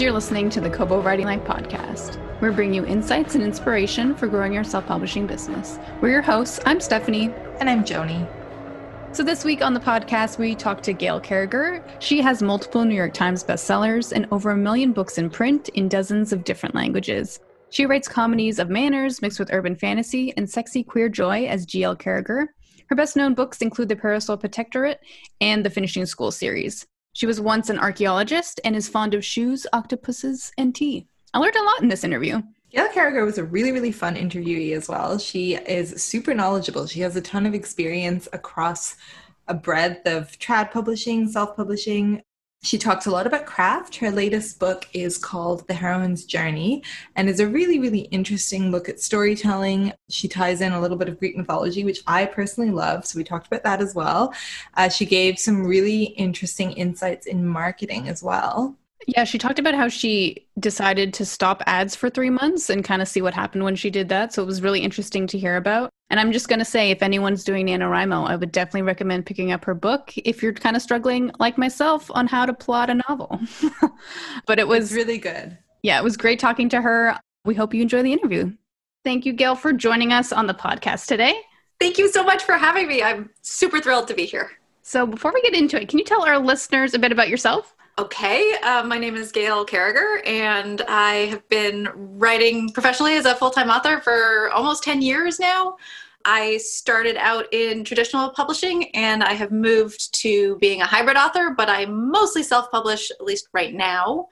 you're listening to the Kobo Writing Life podcast. We're bringing you insights and inspiration for growing your self publishing business. We're your hosts. I'm Stephanie. And I'm Joni. So, this week on the podcast, we talked to Gail Carriger. She has multiple New York Times bestsellers and over a million books in print in dozens of different languages. She writes comedies of manners mixed with urban fantasy and sexy queer joy as GL Carriger. Her best known books include The Parasol Protectorate and the Finishing School series. She was once an archaeologist and is fond of shoes, octopuses, and tea. I learned a lot in this interview. Gail Carriger was a really, really fun interviewee as well. She is super knowledgeable. She has a ton of experience across a breadth of trad publishing, self publishing, she talks a lot about craft. Her latest book is called The Heroine's Journey and is a really, really interesting look at storytelling. She ties in a little bit of Greek mythology, which I personally love. So we talked about that as well. Uh, she gave some really interesting insights in marketing as well. Yeah, she talked about how she decided to stop ads for three months and kind of see what happened when she did that. So it was really interesting to hear about. And I'm just going to say, if anyone's doing NaNoWriMo, I would definitely recommend picking up her book if you're kind of struggling, like myself, on how to plot a novel. but it was it's really good. Yeah, it was great talking to her. We hope you enjoy the interview. Thank you, Gail, for joining us on the podcast today. Thank you so much for having me. I'm super thrilled to be here. So, before we get into it, can you tell our listeners a bit about yourself? Okay, uh, my name is Gail Carriger, and I have been writing professionally as a full time author for almost 10 years now. I started out in traditional publishing and I have moved to being a hybrid author, but I mostly self publish, at least right now.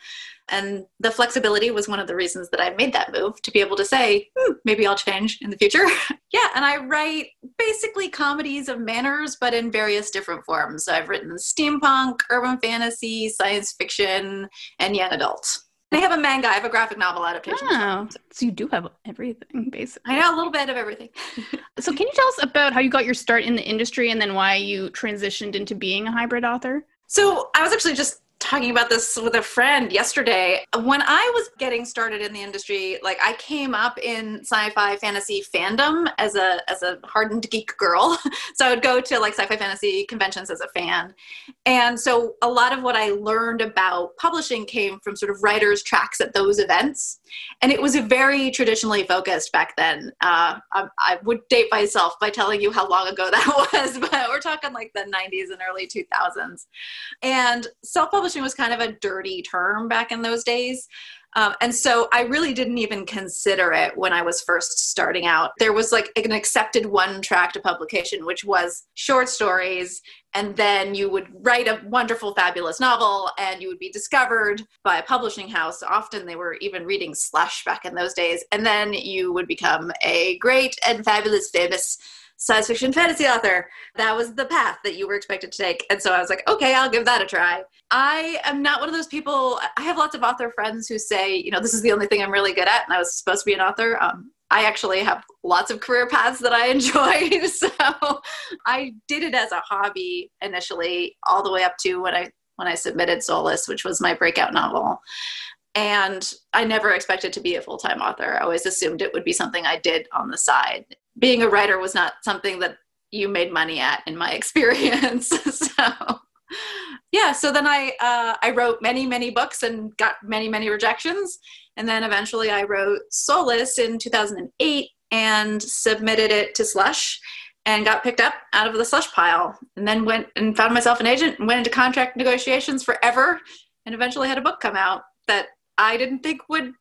And the flexibility was one of the reasons that I made that move to be able to say, hmm, maybe I'll change in the future. yeah, and I write basically comedies of manners, but in various different forms. So I've written steampunk, urban fantasy, science fiction, and young adult. I have a manga. I have a graphic novel adaptation. Oh, so you do have everything, basically. I know a little bit of everything. so, can you tell us about how you got your start in the industry and then why you transitioned into being a hybrid author? So, I was actually just talking about this with a friend yesterday. When I was getting started in the industry, like I came up in sci-fi fantasy fandom as a as a hardened geek girl. so I would go to like sci-fi fantasy conventions as a fan. And so a lot of what I learned about publishing came from sort of writers tracks at those events. And it was a very traditionally focused back then. Uh, I, I would date myself by telling you how long ago that was, but we're talking like the 90s and early 2000s. And self-publishing publishing was kind of a dirty term back in those days. Um, and so I really didn't even consider it when I was first starting out. There was like an accepted one track to publication, which was short stories. And then you would write a wonderful, fabulous novel and you would be discovered by a publishing house. Often they were even reading Slush back in those days. And then you would become a great and fabulous, famous science fiction fantasy author. That was the path that you were expected to take. And so I was like, okay, I'll give that a try. I am not one of those people. I have lots of author friends who say, you know, this is the only thing I'm really good at, and I was supposed to be an author. Um, I actually have lots of career paths that I enjoy. so I did it as a hobby initially, all the way up to when I when I submitted Soulless, which was my breakout novel. And I never expected to be a full time author. I always assumed it would be something I did on the side being a writer was not something that you made money at in my experience. So yeah so then i uh, i wrote many many books and got many many rejections. And then eventually i wrote soulless in 2008 and submitted it to slush and got picked up out of the slush pile. And then went and found myself an agent and went into contract negotiations forever and eventually had a book come out that i didn't think would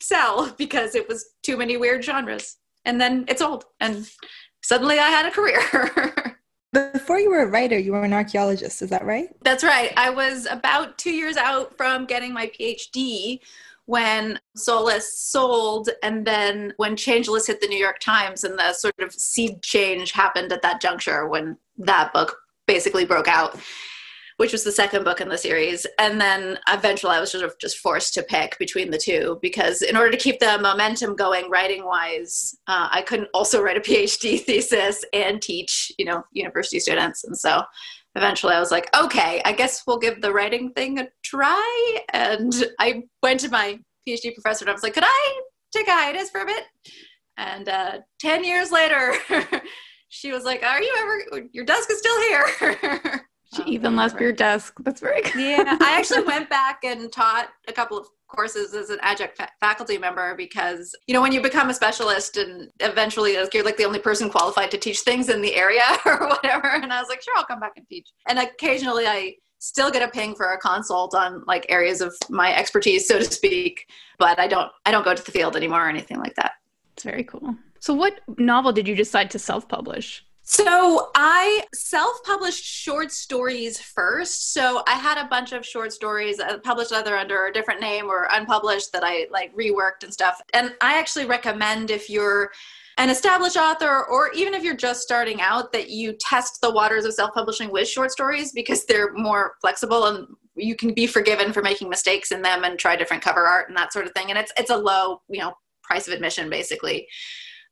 sell because it was too many weird genres and then it's old and suddenly i had a career. Before you were a writer you were an archaeologist is that right? That's right. I was about two years out from getting my phd when Soulless sold, and then when Changeless hit the New York Times, and the sort of seed change happened at that juncture when that book basically broke out which was the second book in the series. And then eventually I was sort of just forced to pick between the two because in order to keep the momentum going writing wise, uh, I couldn't also write a PhD thesis and teach, you know, university students. And so eventually I was like, okay, I guess we'll give the writing thing a try. And I went to my PhD professor and I was like, could I take a hiatus for a bit? And uh, 10 years later, she was like, are you ever, your desk is still here. She um, even left your desk. That's very good. yeah, I actually went back and taught a couple of courses as an adjunct fa- faculty member because you know when you become a specialist and eventually like, you're like the only person qualified to teach things in the area or whatever and i was like sure i'll come back and teach and occasionally i still get a ping for a consult on like areas of my expertise so to speak but i don't i don't go to the field anymore or anything like that it's very cool so what novel did you decide to self-publish so I self-published short stories first. So I had a bunch of short stories uh, published either under a different name or unpublished that I like reworked and stuff. And I actually recommend if you're an established author or even if you're just starting out that you test the waters of self-publishing with short stories because they're more flexible and you can be forgiven for making mistakes in them and try different cover art and that sort of thing and it's it's a low you know price of admission basically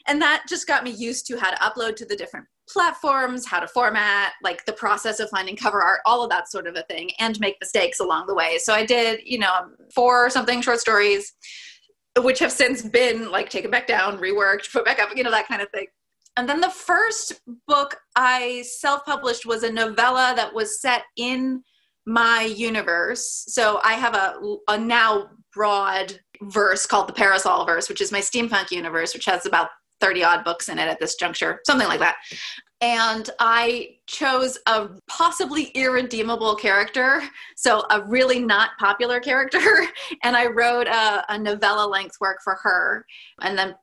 and that just got me used to how to upload to the different platforms, how to format, like the process of finding cover art, all of that sort of a thing, and make mistakes along the way. So I did, you know, four something short stories, which have since been like taken back down, reworked, put back up, you know, that kind of thing. And then the first book I self published was a novella that was set in my universe. So I have a, a now broad verse called the Parasol verse, which is my steampunk universe, which has about 30 odd books in it at this juncture, something like that. And I chose a possibly irredeemable character, so a really not popular character. And I wrote a, a novella length work for her and then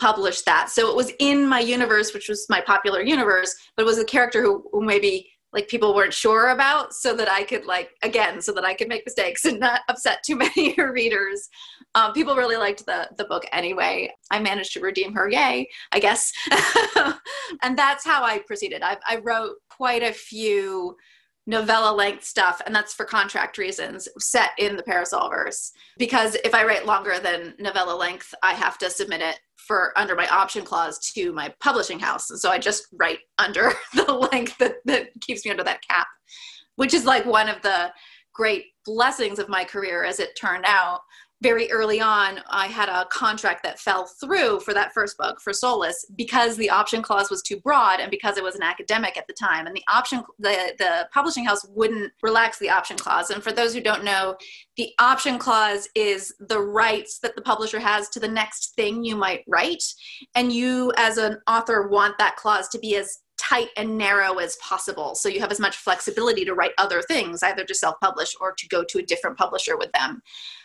published that. So it was in my universe, which was my popular universe, but it was a character who, who maybe like people weren't sure about so that i could like again so that i could make mistakes and not upset too many readers um, people really liked the the book anyway. I managed to redeem her yay i guess. And that's how i proceeded. I, I wrote quite a few novella length stuff and that's for contract reasons set in the parasolverse because if i write longer than novella length i have to submit it for under my option clause to my publishing house. And so i just write under the length that, that keeps me under that cap which is like one of the great blessings of my career as it turned out very early on, I had a contract that fell through for that first book for Soulless because the option clause was too broad and because it was an academic at the time. And the option, the, the publishing house wouldn't relax the option clause. And for those who don't know, the option clause is the rights that the publisher has to the next thing you might write. And you, as an author, want that clause to be as tight and narrow as possible. So you have as much flexibility to write other things, either to self publish or to go to a different publisher with them.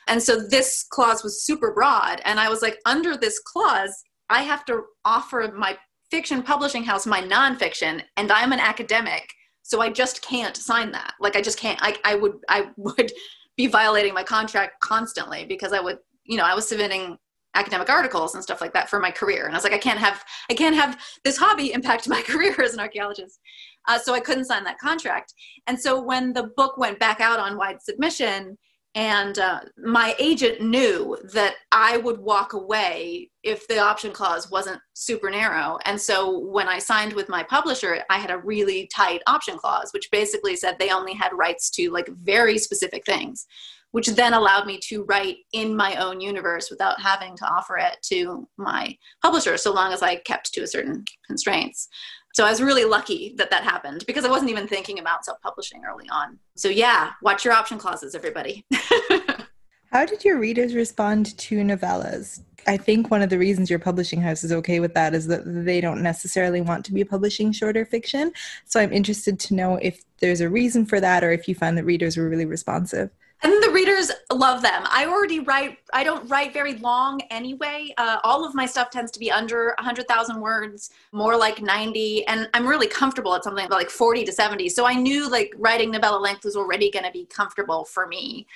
And so this clause was super broad. And I was like, under this clause, I have to offer my fiction publishing house my nonfiction, and I'm an academic. So I just can't sign that. Like I just can't. I, I would I would be violating my contract constantly because I would, you know, I was submitting academic articles and stuff like that for my career. And I was like, I can't have I can't have this hobby impact my career as an archaeologist. Uh, so I couldn't sign that contract. And so when the book went back out on wide submission, and uh, my agent knew that I would walk away if the option clause wasn't super narrow. And so when I signed with my publisher, I had a really tight option clause, which basically said they only had rights to like very specific things, which then allowed me to write in my own universe without having to offer it to my publisher, so long as I kept to a certain constraints. So I was really lucky that that happened because I wasn't even thinking about self publishing early on. So, yeah, watch your option clauses, everybody. How did your readers respond to novellas? I think one of the reasons your publishing house is okay with that is that they don't necessarily want to be publishing shorter fiction. So I'm interested to know if there's a reason for that or if you find that readers were really responsive and the readers love them. I already write i don't write very long anyway. Uh, all of my stuff tends to be under 100000 words more like 90 and i'm really comfortable at something like 40 to 70 so i knew like writing novella length was already going to be comfortable for me.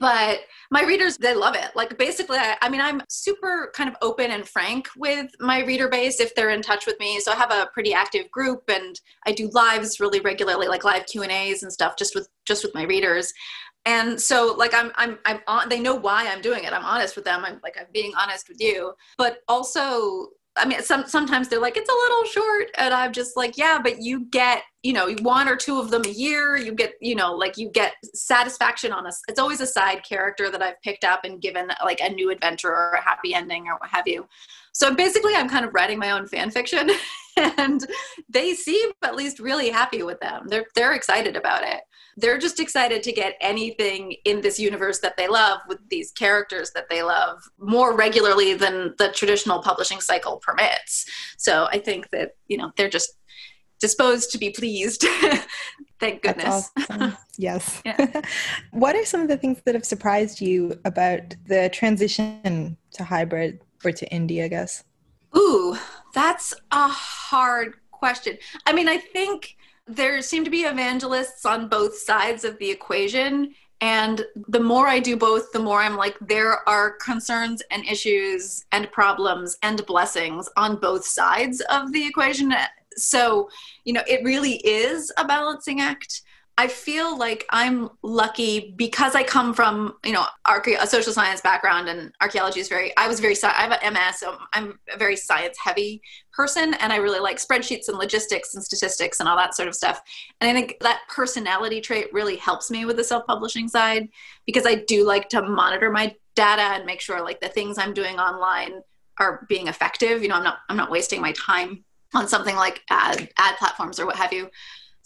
But my readers they love it. Like basically I, I, mean i'm super kind of open and frank with my reader base if they're in touch with me. So i have a pretty active group and i do lives really regularly like live q and a's and stuff just with just with my readers and so like i'm i'm i'm on they know why i'm doing it i'm honest with them i'm like i'm being honest with you but also I mean, some sometimes they're like it's a little short, and I'm just like, yeah, but you get you know one or two of them a year. You get you know like you get satisfaction on a. It's always a side character that I've picked up and given like a new adventure or a happy ending or what have you. So basically, I'm kind of writing my own fan fiction and they seem at least really happy with them. They're they're excited about it. They're just excited to get anything in this universe that they love with these characters that they love more regularly than the traditional publishing cycle permits. So I think that, you know, they're just disposed to be pleased. Thank goodness. Awesome. yes. what are some of the things that have surprised you about the transition to hybrid or to indie, I guess? Ooh, that's a hard question. I mean, I think there seem to be evangelists on both sides of the equation. And the more I do both, the more I'm like, there are concerns and issues and problems and blessings on both sides of the equation so you know it really is a balancing act I feel like I'm lucky because I come from, you know, archae- a social science background and archaeology is very, I was very, I have an MS, so I'm a very science heavy person and I really like spreadsheets and logistics and statistics and all that sort of stuff. And I think that personality trait really helps me with the self publishing side because I do like to monitor my data and make sure like the things I'm doing online are being effective. You know, I'm not, I'm not wasting my time on something like ad ad platforms or what have you.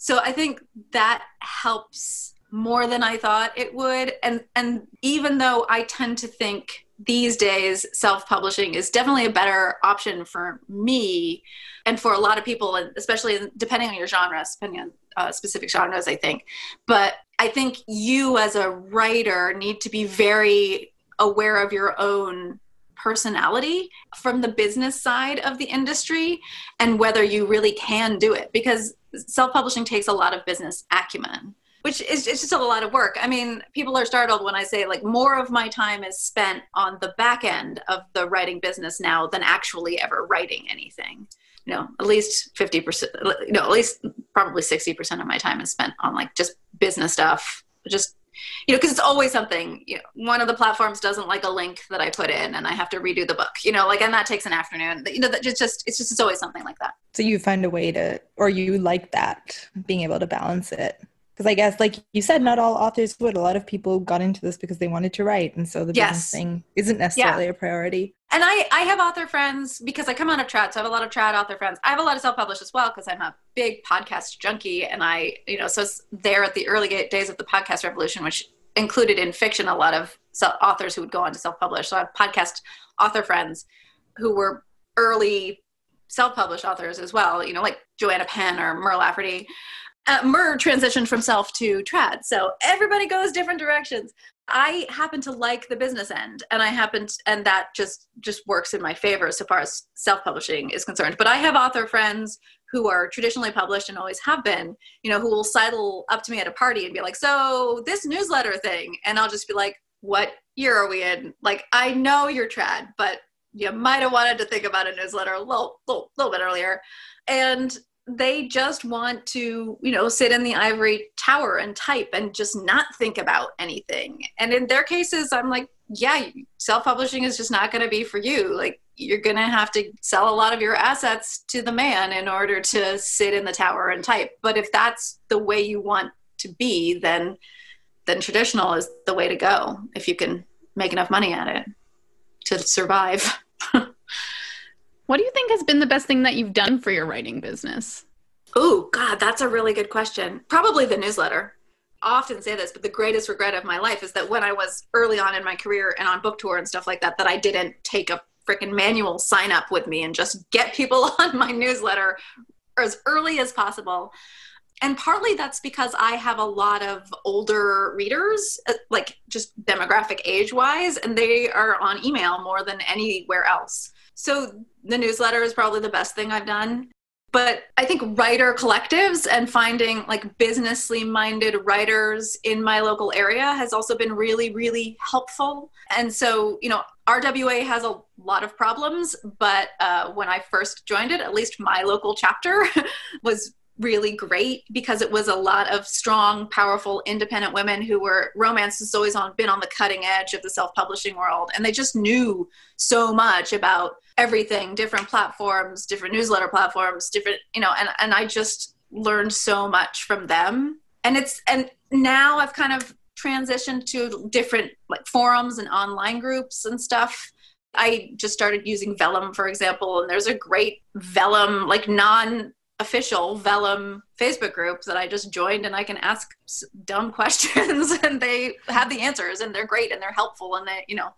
So I think that helps more than I thought it would. And and even though I tend to think these days self-publishing is definitely a better option for me and for a lot of people, and especially depending on your genre, depending on uh, specific genres, I think. But I think you as a writer need to be very aware of your own personality from the business side of the industry and whether you really can do it because self-publishing takes a lot of business acumen which is it's just a lot of work. I mean, people are startled when I say like more of my time is spent on the back end of the writing business now than actually ever writing anything. You know, at least 50%, you know, at least probably 60% of my time is spent on like just business stuff, just you know because it's always something you know one of the platforms doesn't like a link that i put in and i have to redo the book you know like and that takes an afternoon you know that just just it's just it's always something like that. So you find a way to or you like that being able to balance it because I guess, like you said, not all authors would. A lot of people got into this because they wanted to write, and so the yes. business thing isn't necessarily yeah. a priority. And I, I have author friends because I come out of trad, so I have a lot of trad author friends. I have a lot of self-published as well because I'm a big podcast junkie, and I, you know, so it's there at the early days of the podcast revolution, which included in fiction a lot of authors who would go on to self-publish. So I have podcast author friends who were early self-published authors as well. You know, like Joanna Penn or Mur Lafferty uh, Mur transitioned from self to trad. So everybody goes different directions. I happen to like the business end and I happen to, and that just just works in my favor so far as self-publishing is concerned. But I have author friends who are traditionally published and always have been, you know, who will sidle up to me at a party and be like, "So, this newsletter thing." And I'll just be like, "What year are we in?" Like, I know you're trad, but you might have wanted to think about a newsletter a little, little, little bit earlier. And they just want to you know sit in the ivory tower and type and just not think about anything. And in their cases i'm like yeah self-publishing is just not going to be for you. Like you're going to have to sell a lot of your assets to the man in order to sit in the tower and type. But if that's the way you want to be then then traditional is the way to go if you can make enough money at it to survive What do you think has been the best thing that you've done for your writing business? Oh, God, that's a really good question. Probably the newsletter. I often say this, but the greatest regret of my life is that when I was early on in my career and on book tour and stuff like that, that I didn't take a freaking manual sign up with me and just get people on my newsletter as early as possible. And partly that's because I have a lot of older readers, uh, like just demographic age wise, and they are on email more than anywhere else. So the newsletter is probably the best thing I've done. But I think writer collectives and finding like businessly minded writers in my local area has also been really, really helpful. And so, you know, RWA has a lot of problems, but uh, when I first joined it, at least my local chapter was really great because it was a lot of strong, powerful, independent women who were romance has always on been on the cutting edge of the self-publishing world, and they just knew so much about everything, different platforms, different newsletter platforms, different, you know, and and I just learned so much from them. And it's and now I've kind of transitioned to different like forums and online groups and stuff I just started using Vellum, for example, and there's a great Vellum, like non official Vellum Facebook group that I just joined and I can ask dumb questions and they have the answers and they're great and they're helpful and they, you know,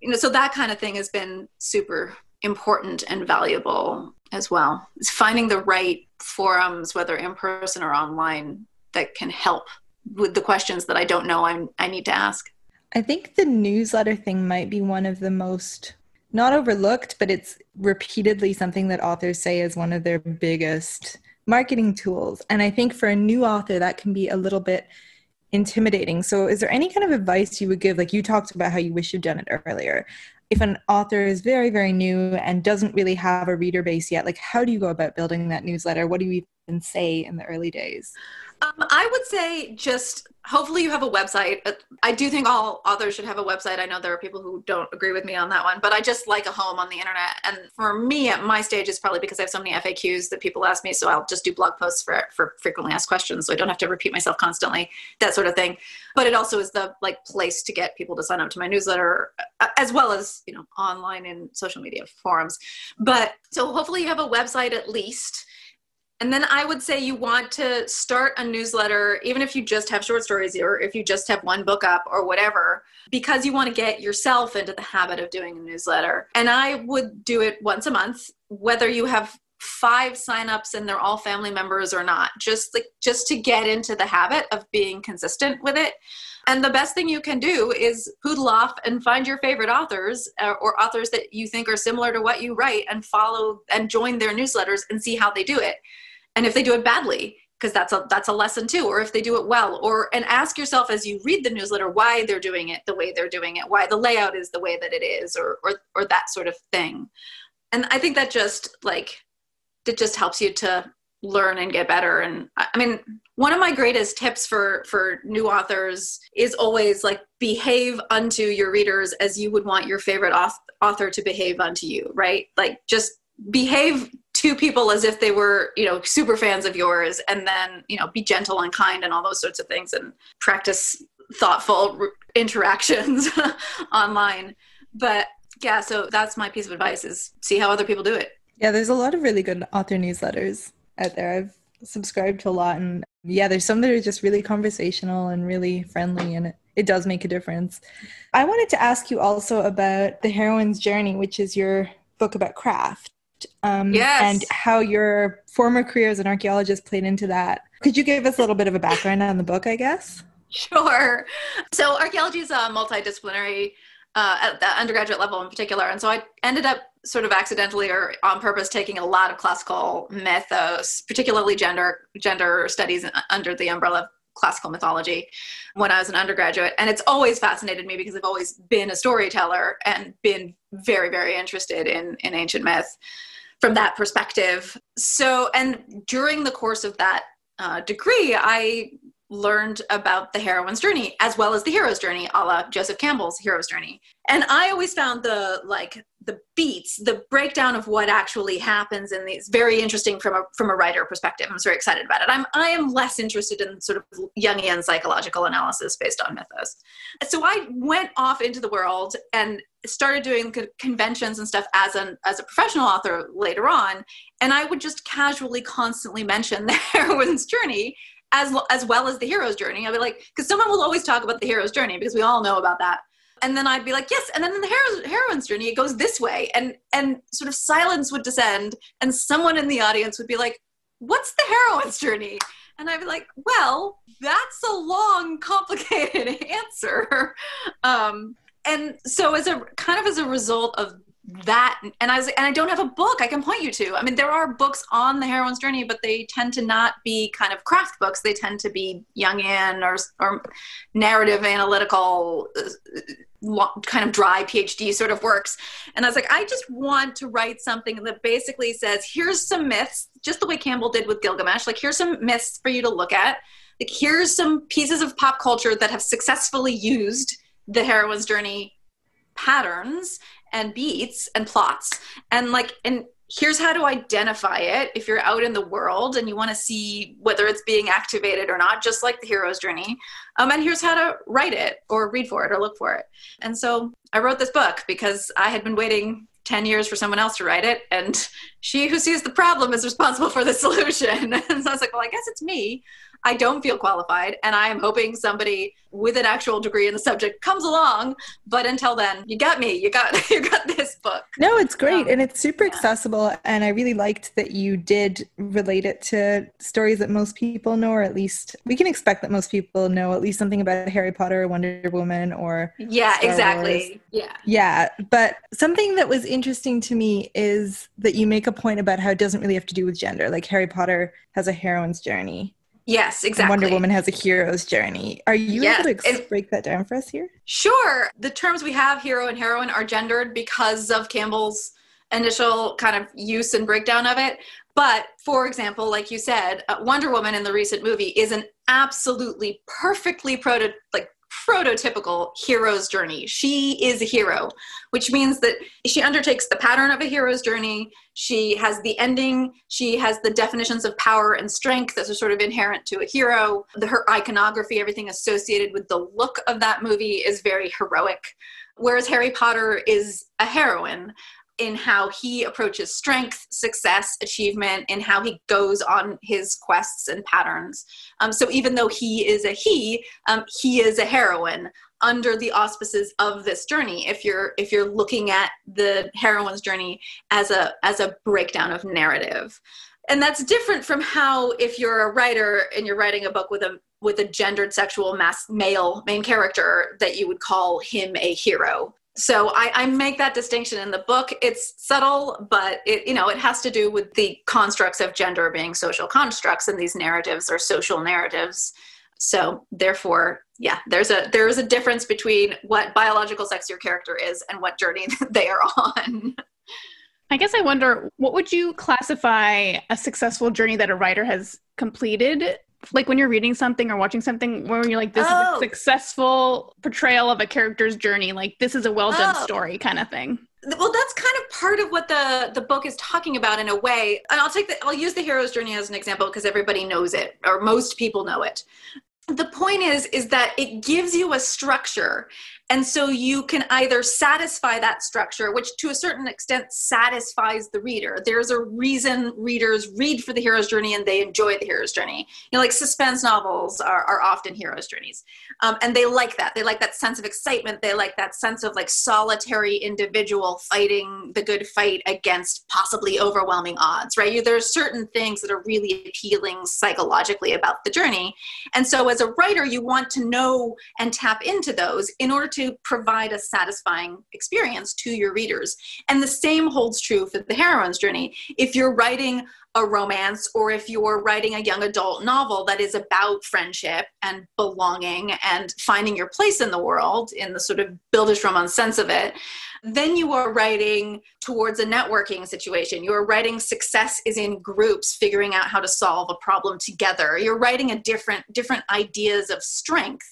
you know, so that kind of thing has been super important and valuable as well. It's finding the right forums, whether in person or online, that can help with the questions that I don't know I'm, I need to ask. I think the newsletter thing might be one of the most not overlooked, but it's repeatedly something that authors say is one of their biggest marketing tools. And I think for a new author, that can be a little bit intimidating. So, is there any kind of advice you would give? Like you talked about how you wish you'd done it earlier. If an author is very, very new and doesn't really have a reader base yet, like how do you go about building that newsletter? What do you even say in the early days? Um, I would say just hopefully you have a website. Uh, I do think all authors should have a website. I know there are people who don't agree with me on that one, but I just like a home on the internet. And for me, at my stage, is probably because I have so many FAQs that people ask me. So I'll just do blog posts for for frequently asked questions, so I don't have to repeat myself constantly. That sort of thing. But it also is the like place to get people to sign up to my newsletter, uh, as well as you know online and social media forums. But so hopefully you have a website at least and then I would say you want to start a newsletter, even if you just have short stories or if you just have one book up or whatever, because you want to get yourself into the habit of doing a newsletter. And I would do it once a month, whether you have five signups and they're all family members or not, just like just to get into the habit of being consistent with it. And the best thing you can do is poodle off and find your favorite authors or, uh, or authors that you think are similar to what you write and follow and join their newsletters and see how they do it and if they do it badly because that's a that's a lesson too or if they do it well or and ask yourself as you read the newsletter why they're doing it the way they're doing it why the layout is the way that it is or or, or that sort of thing. And i think that just like it just helps you to learn and get better. And i mean one of my greatest tips for for new authors is always like behave unto your readers as you would want your favorite author to behave unto you right? Like just behave to people as if they were you know super fans of yours and then you know be gentle and kind and all those sorts of things and practice thoughtful re- interactions online. But yeah so that's my piece of advice is see how other people do it. Yeah there's a lot of really good author newsletters out there. I've subscribed to a lot and yeah there's some that are just really conversational and really friendly and it, it does make a difference. I wanted to ask you also about the heroine's journey which is your book about craft um, yes. and how your former career as an archaeologist played into that. Could you give us a little bit of a background on the book, I guess? Sure. So, archaeology is a multidisciplinary uh, at the undergraduate level in particular. And so I ended up sort of accidentally or on purpose taking a lot of classical mythos, particularly gender gender studies under the umbrella of classical mythology when I was an undergraduate. And it's always fascinated me because I've always been a storyteller and been very, very interested in, in ancient myth from that perspective. So, and during the course of that uh, degree, I learned about the heroine's journey as well as the hero's journey, a la Joseph Campbell's hero's journey. And I always found the like the beats, the breakdown of what actually happens in these very interesting from a from a writer perspective. I'm very excited about it. I'm I am less interested in sort of Jungian psychological analysis based on mythos. So I went off into the world and started doing conventions and stuff as an as a professional author later on, and I would just casually constantly mention the heroine's journey as as well as the hero's journey. I'd be like, because someone will always talk about the hero's journey because we all know about that and then I'd be like, yes. And then in the hero- heroine's journey, it goes this way, and and sort of silence would descend, and someone in the audience would be like, what's the heroine's journey? And I'd be like, well, that's a long, complicated answer. Um, and so as a kind of as a result of that and i was and i don't have a book i can point you to. I mean there are books on the heroine's journey but they tend to not be kind of craft books. They tend to be jungian or or narrative analytical uh, kind of dry phd sort of works. And i was like i just want to write something that basically says here's some myths just the way campbell did with gilgamesh like here's some myths for you to look at. Like here's some pieces of pop culture that have successfully used the heroine's journey patterns and beats and plots and like and here's how to identify it if you're out in the world and you want to see whether it's being activated or not, just like the hero's journey. Um, and here's how to write it or read for it or look for it. And so I wrote this book because I had been waiting 10 years for someone else to write it. And she who sees the problem is responsible for the solution. and so I was like, well, I guess it's me. I don't feel qualified, and I am hoping somebody with an actual degree in the subject comes along. But until then, you got me. You got you got this book. No, it's great, um, and it's super yeah. accessible. And I really liked that you did relate it to stories that most people know, or at least we can expect that most people know at least something about Harry Potter, Wonder Woman, or yeah, Star exactly, Wars. yeah, yeah. But something that was interesting to me is that you make a point about how it doesn't really have to do with gender. Like Harry Potter has a heroine's journey Yes, exactly. Wonder Woman has a hero's journey. Are you yes. able to break that down for us here? Sure. The terms we have, hero and heroine, are gendered because of Campbell's initial kind of use and breakdown of it. But for example, like you said, uh, Wonder Woman in the recent movie is an absolutely perfectly proto like prototypical hero's journey. She is a hero, which means that she undertakes the pattern of a hero's journey. She has the ending. She has the definitions of power and strength that are sort of inherent to a hero. The, her iconography, everything associated with the look of that movie is very heroic. Whereas Harry Potter is a heroine in how he approaches strength, success, achievement, and how he goes on his quests and patterns. Um, so even though he is a he, um, he is a heroine under the auspices of this journey. If you're if you're looking at the heroine's journey as a as a breakdown of narrative. And that's different from how if you're a writer and you're writing a book with a with a gendered sexual mass male main character that you would call him a hero so I, I, make that distinction in the book. It's subtle but it you know it has to do with the constructs of gender being social constructs and these narratives are social narratives. So therefore yeah there's a there is a difference between what biological sex your character is and what journey they are on. I guess i wonder what would you classify a successful journey that a writer has completed like when you're reading something or watching something where you're like this oh. is a oh. successful portrayal of a character's journey like this is a well done oh. story kind of thing well that's kind of part of what the the book is talking about in a way and i'll take the i'll use the hero's journey as an example because everybody knows it or most people know it the point is is that it gives you a structure and so you can either satisfy that structure, which to a certain extent satisfies the reader. There's a reason readers read for the hero's journey and they enjoy the hero's journey. You know, like suspense novels are, are often hero's journeys. Um, and they like that. They like that sense of excitement. They like that sense of like solitary individual fighting the good fight against possibly overwhelming odds, right? You, there's certain things that are really appealing psychologically about the journey. And so as a writer, you want to know and tap into those in order to provide a satisfying experience to your readers. And the same holds true for the heroine's journey. If you're writing a romance or if you're writing a young adult novel that is about friendship and belonging and finding your place in the world in the sort of Bildungsroman sense of it, then you are writing towards a networking situation. You're writing success is in groups, figuring out how to solve a problem together. You're writing a different different ideas of strength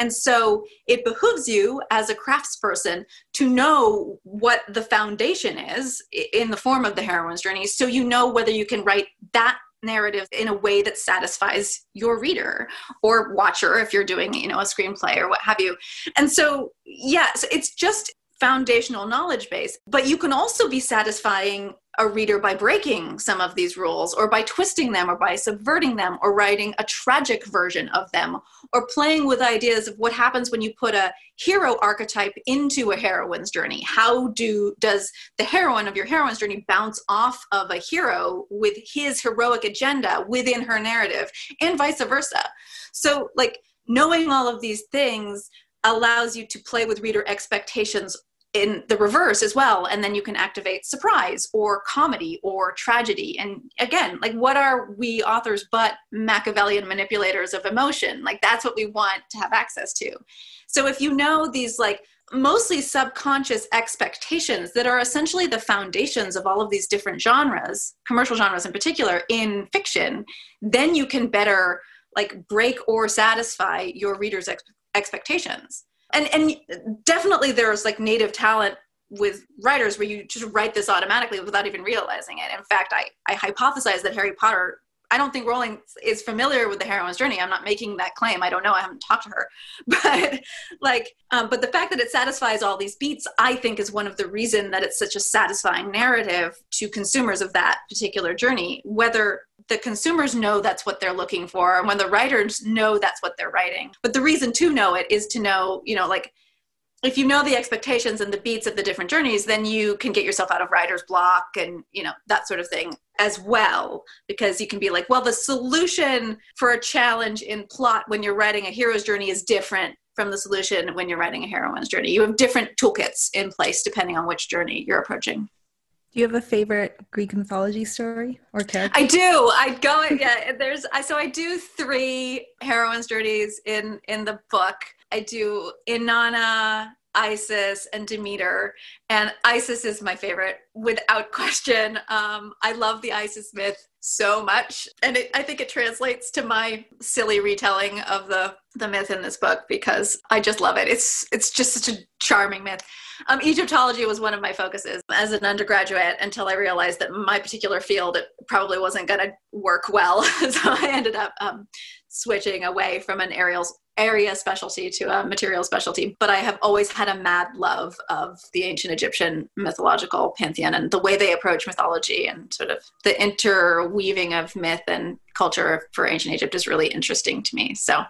and so it behooves you as a craftsperson to know what the foundation is in the form of the heroine's journey so you know whether you can write that narrative in a way that satisfies your reader or watcher if you're doing you know a screenplay or what have you. And so yes yeah, so it's just foundational knowledge base but you can also be satisfying a reader by breaking some of these rules or by twisting them or by subverting them or writing a tragic version of them or playing with ideas of what happens when you put a hero archetype into a heroine's journey. How do does the heroine of your heroine's journey bounce off of a hero with his heroic agenda within her narrative and vice versa? So like knowing all of these things allows you to play with reader expectations in the reverse as well and then you can activate surprise or comedy or tragedy. And again like what are we authors but machiavellian manipulators of emotion? Like that's what we want to have access to. So if you know these like mostly subconscious expectations that are essentially the foundations of all of these different genres commercial genres in particular in fiction then you can better like break or satisfy your readers ex- expectations and and definitely there's like native talent with writers where you just write this automatically without even realizing it. In fact, I, I hypothesize that Harry Potter I don't think Rowling is familiar with the heroine's journey. I'm not making that claim. I don't know. I haven't talked to her, but like, um, but the fact that it satisfies all these beats, I think, is one of the reason that it's such a satisfying narrative to consumers of that particular journey. Whether the consumers know that's what they're looking for, and when the writers know that's what they're writing. But the reason to know it is to know, you know, like if you know the expectations and the beats of the different journeys then you can get yourself out of writer's block and you know that sort of thing as well. Because you can be like well the solution for a challenge in plot when you're writing a hero's journey is different from the solution when you're writing a heroine's journey. You have different toolkits in place depending on which journey you're approaching do you have a favorite Greek mythology story or character? I do. I go yeah. There's I so I do three heroines' journeys in in the book. I do Inanna, Isis, and Demeter. And Isis is my favorite without question. Um, I love the Isis myth so much. And it, I think it translates to my silly retelling of the, the myth in this book because I just love it. It's, it's just such a charming myth. Um, Egyptology was one of my focuses as an undergraduate until I realized that my particular field probably wasn't going to work well. so I ended up um, switching away from an aerials area specialty to a material specialty, but I have always had a mad love of the ancient Egyptian mythological pantheon and the way they approach mythology and sort of the interweaving of myth and culture for ancient Egypt is really interesting to me. So,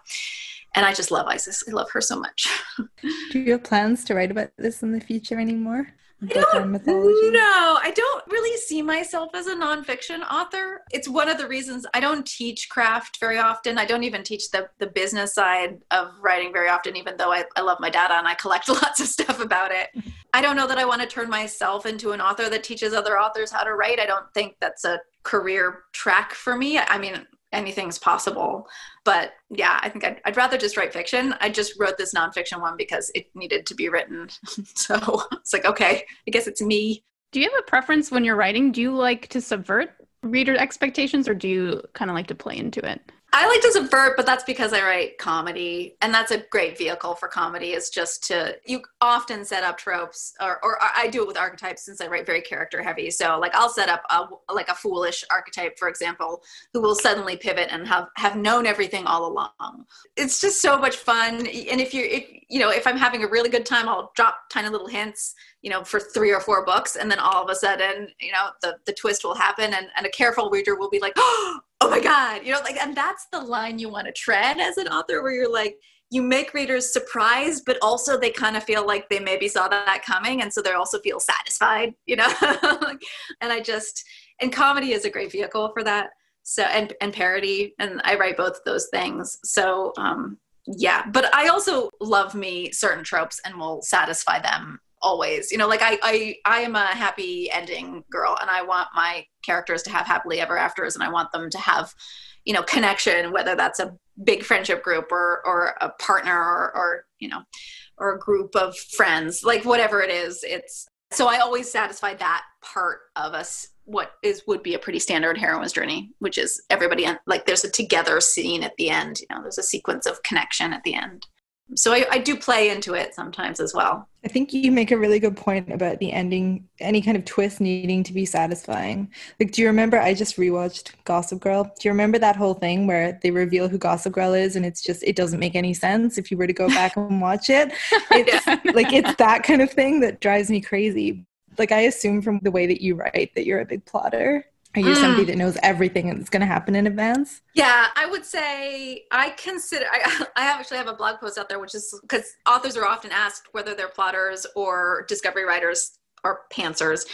and I just love Isis. I love her so much. Do you have plans to write about this in the future anymore? I don't, no, I don't really see myself as a nonfiction author. It's one of the reasons I don't teach craft very often. I don't even teach the, the business side of writing very often, even though I, I love my data and I collect lots of stuff about it. I don't know that I want to turn myself into an author that teaches other authors how to write. I don't think that's a career track for me. I mean, anything's possible. But yeah, I think I'd, I'd, rather just write fiction. I just wrote this nonfiction one because it needed to be written. so it's like, okay, I guess it's me. Do you have a preference when you're writing? Do you like to subvert reader expectations or do you kind of like to play into it? I like to subvert, but that's because I write comedy, and that's a great vehicle for comedy. Is just to you often set up tropes, or or I do it with archetypes since I write very character heavy. So like I'll set up a like a foolish archetype, for example, who will suddenly pivot and have have known everything all along. It's just so much fun, and if you're if you know if I'm having a really good time, I'll drop tiny little hints you know for three or four books and then all of a sudden you know the the twist will happen and, and a careful reader will be like oh my god you know like and that's the line you want to tread as an author where you're like you make readers surprised but also they kind of feel like they maybe saw that coming and so they also feel satisfied you know? And i just and comedy is a great vehicle for that. So and and parody and i write both those things. So um yeah but i also love me certain tropes and will satisfy them always you know like I, I i am a happy ending girl and i want my characters to have happily ever afters and i want them to have you know connection whether that's a big friendship group or or a partner or, or you know or a group of friends like whatever it is it's so i always satisfy that part of us what is would be a pretty standard heroine's journey which is everybody like there's a together scene at the end you know there's a sequence of connection at the end so I, I, do play into it sometimes as well. I think you make a really good point about the ending, any kind of twist needing to be satisfying. Like, do you remember? I just rewatched Gossip Girl. Do you remember that whole thing where they reveal who Gossip Girl is, and it's just it doesn't make any sense if you were to go back and watch it. It's yeah. like it's that kind of thing that drives me crazy. Like I assume from the way that you write that you're a big plotter. Are you mm. somebody that knows everything that's going to happen in advance? Yeah, I would say I consider. I, I actually have a blog post out there, which is because authors are often asked whether they're plotters or discovery writers or pantsers,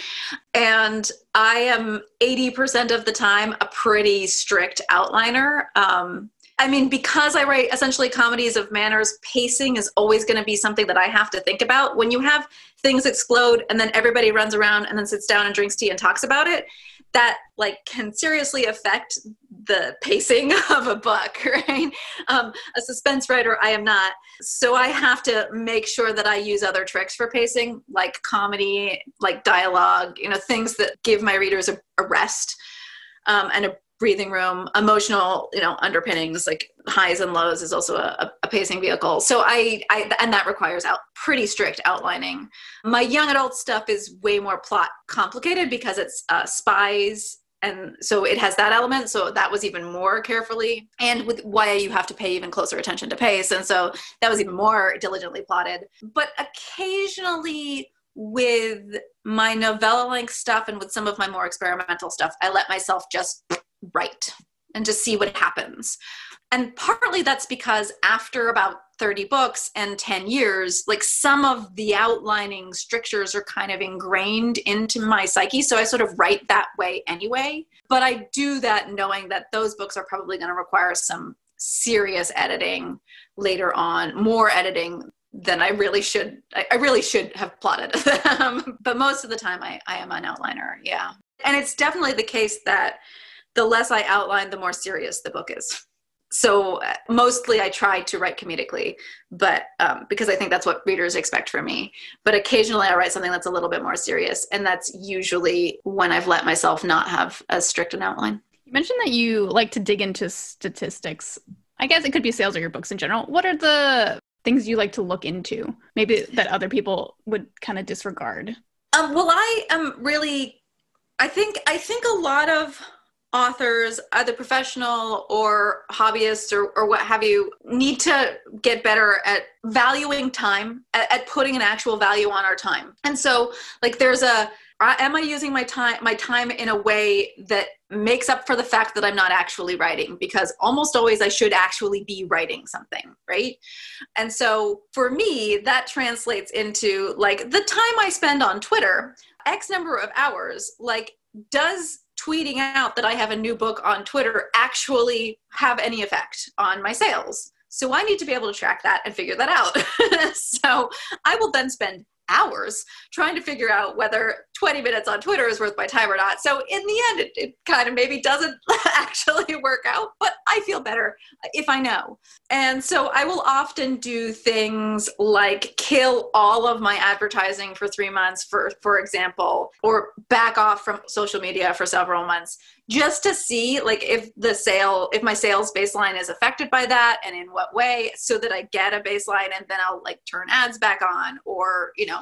and I am eighty percent of the time a pretty strict outliner. Um, I mean, because I write essentially comedies of manners, pacing is always going to be something that I have to think about. When you have things explode and then everybody runs around and then sits down and drinks tea and talks about it, that like can seriously affect the pacing of a book right? Um, a suspense writer i am not. So i have to make sure that i use other tricks for pacing like comedy like dialogue you know things that give my readers a, a rest um, and a breathing room emotional you know underpinnings like highs and lows is also a, a pacing vehicle. So I, I and that requires out pretty strict outlining. My young adult stuff is way more plot complicated because it's uh, spies and so it has that element. So that was even more carefully and with why you have to pay even closer attention to pace. And so that was even more diligently plotted. But occasionally with my novella length stuff and with some of my more experimental stuff i let myself just write and just see what happens. And partly that's because after about 30 books and 10 years like some of the outlining strictures are kind of ingrained into my psyche so i sort of write that way anyway. But i do that knowing that those books are probably going to require some serious editing later on more editing than i really should i, really should have plotted. Them but most of the time I, I am an outliner yeah. And it's definitely the case that the less i outline the more serious the book is so uh, mostly I try to write comedically, but um, because I think that's what readers expect from me. But occasionally I write something that's a little bit more serious, and that's usually when I've let myself not have as strict an outline. You mentioned that you like to dig into statistics. I guess it could be sales or your books in general. What are the things you like to look into, maybe that other people would kind of disregard? Um, well, I am really. I think I think a lot of authors, either professional or hobbyists or, or what have you, need to get better at valuing time, at, at putting an actual value on our time. And so, like, there's a am i using my time my time in a way that makes up for the fact that i'm not actually writing because almost always i should actually be writing something right and so for me that translates into like the time i spend on twitter x number of hours like does tweeting out that I have a new book on Twitter actually have any effect on my sales. So I need to be able to track that and figure that out. so I will then spend hours trying to figure out whether 20 minutes on Twitter is worth my time or not. So in the end, it, it kind of maybe doesn't actually work out, but I feel better if I know. And so I will often do things like kill all of my advertising for three months, for for example, or back off from social media for several months just to see like if the sale if my sales baseline is affected by that and in what way so that i get a baseline and then i'll like turn ads back on or you know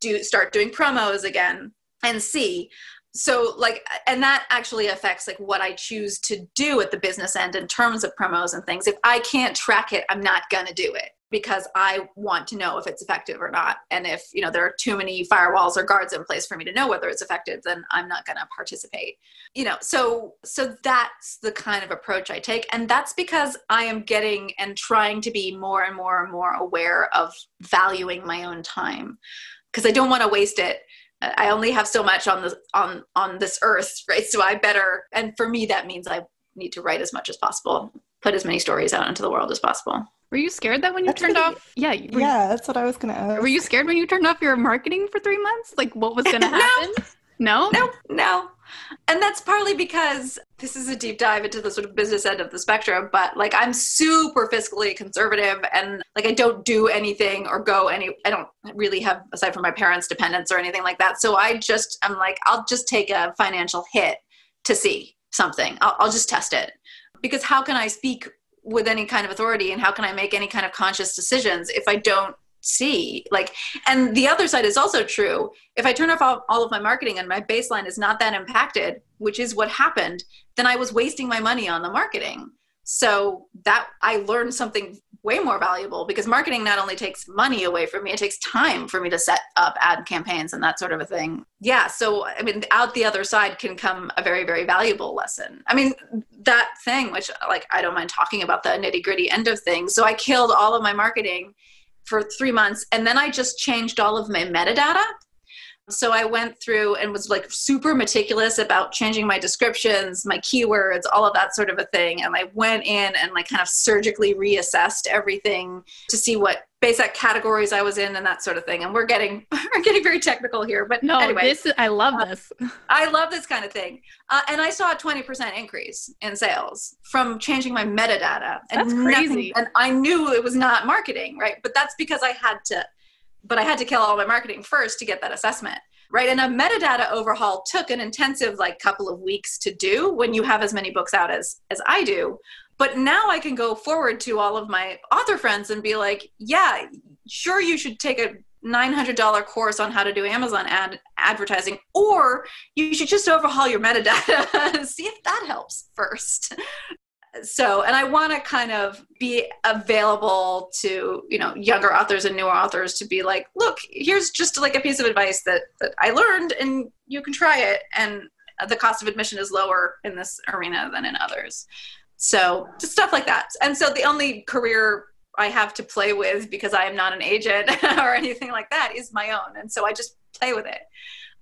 do start doing promos again and see so like and that actually affects like what i choose to do at the business end in terms of promos and things if i can't track it i'm not going to do it because I want to know if it's effective or not. And if you know there are too many firewalls or guards in place for me to know whether it's effective, then I'm not going to participate. You know, so so that's the kind of approach I take, and that's because I am getting and trying to be more and more and more aware of valuing my own time because I don't want to waste it. I only have so much on this on on this earth, right? So I better, and for me that means I need to write as much as possible, put as many stories out into the world as possible. Were you scared that when you that's turned off? Yeah. Yeah, that's what I was going to ask. Were you scared when you turned off your marketing for three months? Like what was going to happen? no. No, no. No. And that's partly because this is a deep dive into the sort of business end of the spectrum, but like I'm super fiscally conservative and like I don't do anything or go any, I don't really have, aside from my parents' dependents or anything like that. So I just, I'm like, I'll just take a financial hit to see something. I'll, I'll just test it. Because how can I speak with any kind of authority and how can i make any kind of conscious decisions if i don't see like and the other side is also true if i turn off all, all, of my marketing and my baseline is not that impacted which is what happened then i was wasting my money on the marketing so that i learned something way more valuable because marketing not only takes money away from me, it takes time for me to set up ad campaigns and that sort of a thing. Yeah. So, I mean, out the other side can come a very, very valuable lesson. I mean, that thing, which like I don't mind talking about the nitty gritty end of things. So, I killed all of my marketing for three months and then I just changed all of my metadata so I went through and was like super meticulous about changing my descriptions, my keywords, all of that sort of a thing. And I went in and like kind of surgically reassessed everything to see what basic categories I was in and that sort of thing. And we're getting we're getting very technical here, but no, anyway, this I love uh, this. I love this kind of thing. Uh, and I saw a twenty percent increase in sales from changing my metadata. And that's crazy. Nothing, and I knew it was not marketing, right? But that's because I had to but I had to kill all my marketing first to get that assessment. right? And a metadata overhaul took an intensive like couple of weeks to do when you have as many books out as as I do. But now I can go forward to all of my author friends and be like, yeah, sure you should take a $900 course on how to do Amazon ad advertising, or you should just overhaul your metadata, see if that helps first. So and i want to kind of be available to you know younger authors and newer authors to be like look here's just like a piece of advice that, that i learned and you can try it. And the cost of admission is lower in this arena than in others so just stuff like that. And so the only career i have to play with because i am not an agent or anything like that is my own. And so i just play with it.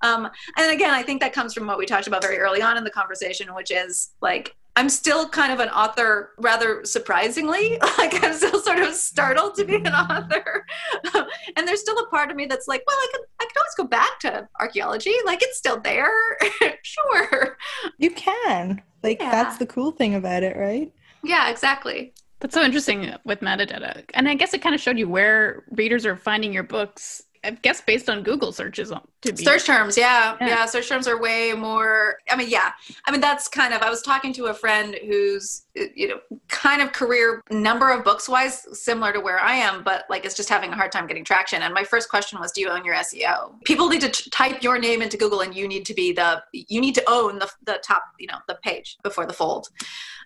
Um, and again i think that comes from what we talked about very early on in the conversation which is like I'm still kind of an author, rather surprisingly. Like I'm still sort of startled to be an author, and there's still a part of me that's like, well, I can I can always go back to archaeology. Like it's still there. sure, you can. Like yeah. that's the cool thing about it, right? Yeah, exactly. That's so interesting with metadata, and I guess it kind of showed you where readers are finding your books I guess based on Google searches to be search terms, yeah. yeah. yeah, search terms are way more. I mean, yeah, I mean that's kind of. I was talking to a friend who's uh, you know kind of career number of books wise similar to where I am, but like it's just having a hard time getting traction. And my first question was, do you own your SEO? People need to t- type your name into Google, and you need to be the you need to own the the top you know the page before the fold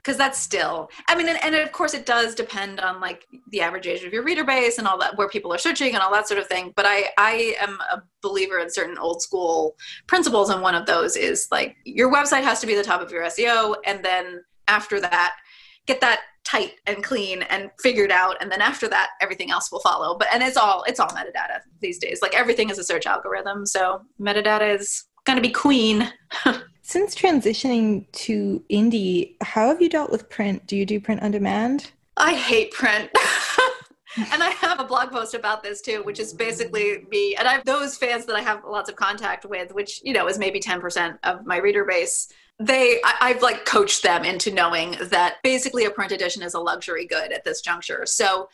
because that's still i mean and, and, of course it does depend on like the average age of your reader base and all that where people are searching and all that sort of thing but i i am a believer in certain old school principles and one of those is like your website has to be the top of your seo and then after that get that tight and clean and figured out and then after that everything else will follow but and it's all it's all metadata these days like everything is a search algorithm so metadata is going to be queen Since transitioning to indie, how have you dealt with print? Do you do print on demand? I hate print. and I have a blog post about this too, which is basically me and I have those fans that I have lots of contact with, which you know is maybe 10% of my reader base. They I, I've like coached them into knowing that basically a print edition is a luxury good at this juncture. So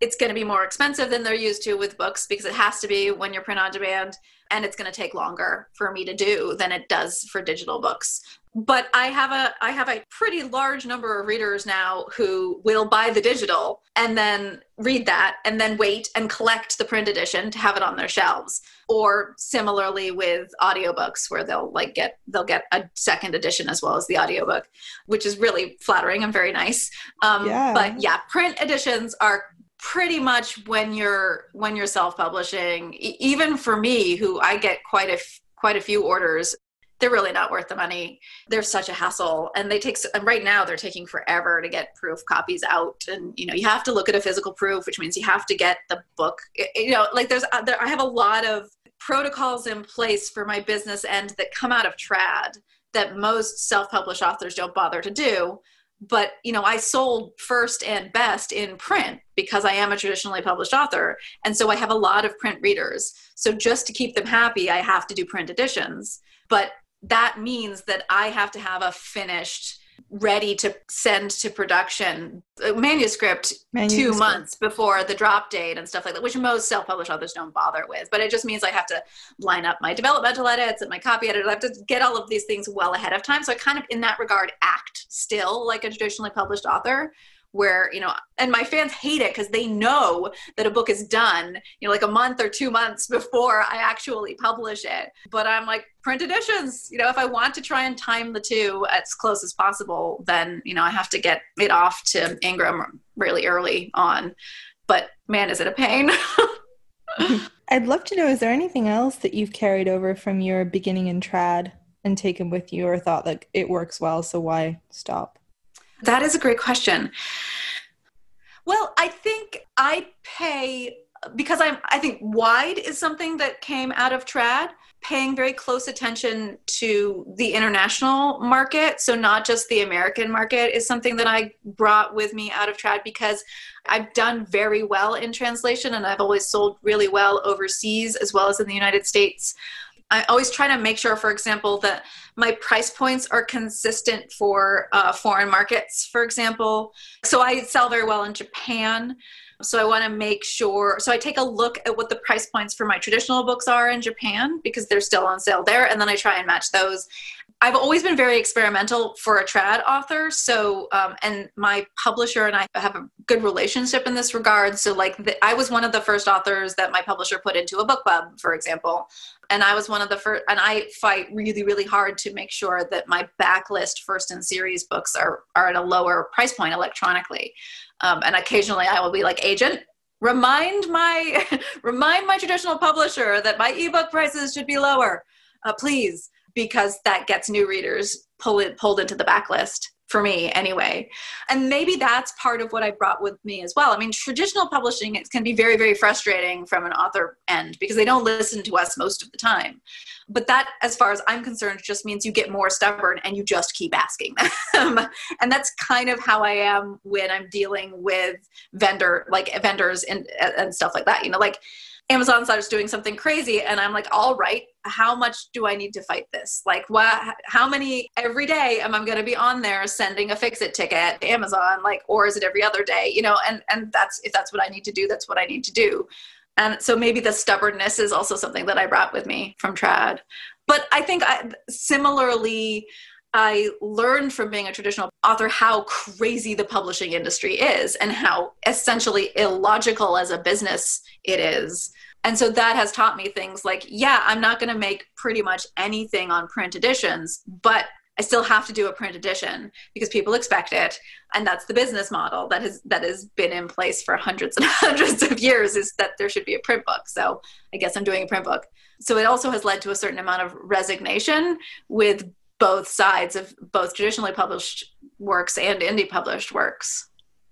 it's going to be more expensive than they're used to with books because it has to be when you're print on demand and it's going to take longer for me to do than it does for digital books but i have a i have a pretty large number of readers now who will buy the digital and then read that and then wait and collect the print edition to have it on their shelves. Or similarly with audiobooks where they'll like get they'll get a second edition as well as the audiobook which is really flattering and very nice. Um, yeah. but yeah print editions are pretty much when you're when you're self-publishing. Even for me who i get quite a quite a few orders they're really not worth the money. They're such a hassle. And they take and right now they're taking forever to get proof copies out. And you know you have to look at a physical proof which means you have to get the book. You know like there's uh, there, i have a lot of protocols in place for my business end that come out of trad that most self-published authors don't bother to do. But you know i sold first and best in print because i am a traditionally published author. And so i have a lot of print readers. So just to keep them happy i have to do print editions. But that means that i have to have a finished ready to send to production manuscript, manuscript, two months before the drop date and stuff like that, which most self-published authors don't bother with. But it just means I have to line up my developmental edits and my copy edit. I have to get all of these things well ahead of time. So I kind of, in that regard, act still like a traditionally published author where you know and my fans hate it because they know that a book is done you know like a month or two months before i actually publish it. But i'm like print editions you know if i want to try and time the two as close as possible then you know i have to get it off to ingram really early on. But man is it a pain. I'd love to know is there anything else that you've carried over from your beginning in trad and taken with you or thought that it works well so why stop that is a great question. Well, I think I pay because I'm I think wide is something that came out of trad paying very close attention to the international market so not just the American market is something that I brought with me out of trad because I've done very well in translation and I've always sold really well overseas as well as in the United States I always try to make sure, for example, that my price points are consistent for uh, foreign markets, for example. So I sell very well in Japan. So I want to make sure. So I take a look at what the price points for my traditional books are in Japan because they're still on sale there. And then I try and match those. I've always been very experimental for a trad author. So, um, and my publisher and I have a good relationship in this regard. So, like, the, I was one of the first authors that my publisher put into a book club, for example. And I was one of the first, and I fight really, really hard to make sure that my backlist first in series books are, are at a lower price point electronically. Um, and occasionally I will be like, agent, remind my remind my traditional publisher that my ebook prices should be lower, uh, please, because that gets new readers pull it, pulled into the backlist for me anyway. And maybe that's part of what I brought with me as well. I mean, traditional publishing it can be very, very frustrating from an author end because they don't listen to us most of the time. But that, as far as I'm concerned, just means you get more stubborn and you just keep asking them. and that's kind of how I am when I'm dealing with vendor, like vendors and, and stuff like that. You know, like Amazon starts doing something crazy, and I'm like, all right, how much do I need to fight this? Like, what? How many every day am I going to be on there sending a fix it ticket to Amazon? Like, or is it every other day? You know, and and that's if that's what I need to do, that's what I need to do. And so maybe the stubbornness is also something that I brought with me from trad. But I think I, similarly, I learned from being a traditional author how crazy the publishing industry is and how essentially illogical as a business it is. And so that has taught me things like, yeah, I'm not going to make pretty much anything on print editions, but I still have to do a print edition because people expect it, and that's the business model that has that has been in place for hundreds and hundreds of years. Is that there should be a print book? So I guess I'm doing a print book. So it also has led to a certain amount of resignation with both sides of both traditionally published works and indie published works.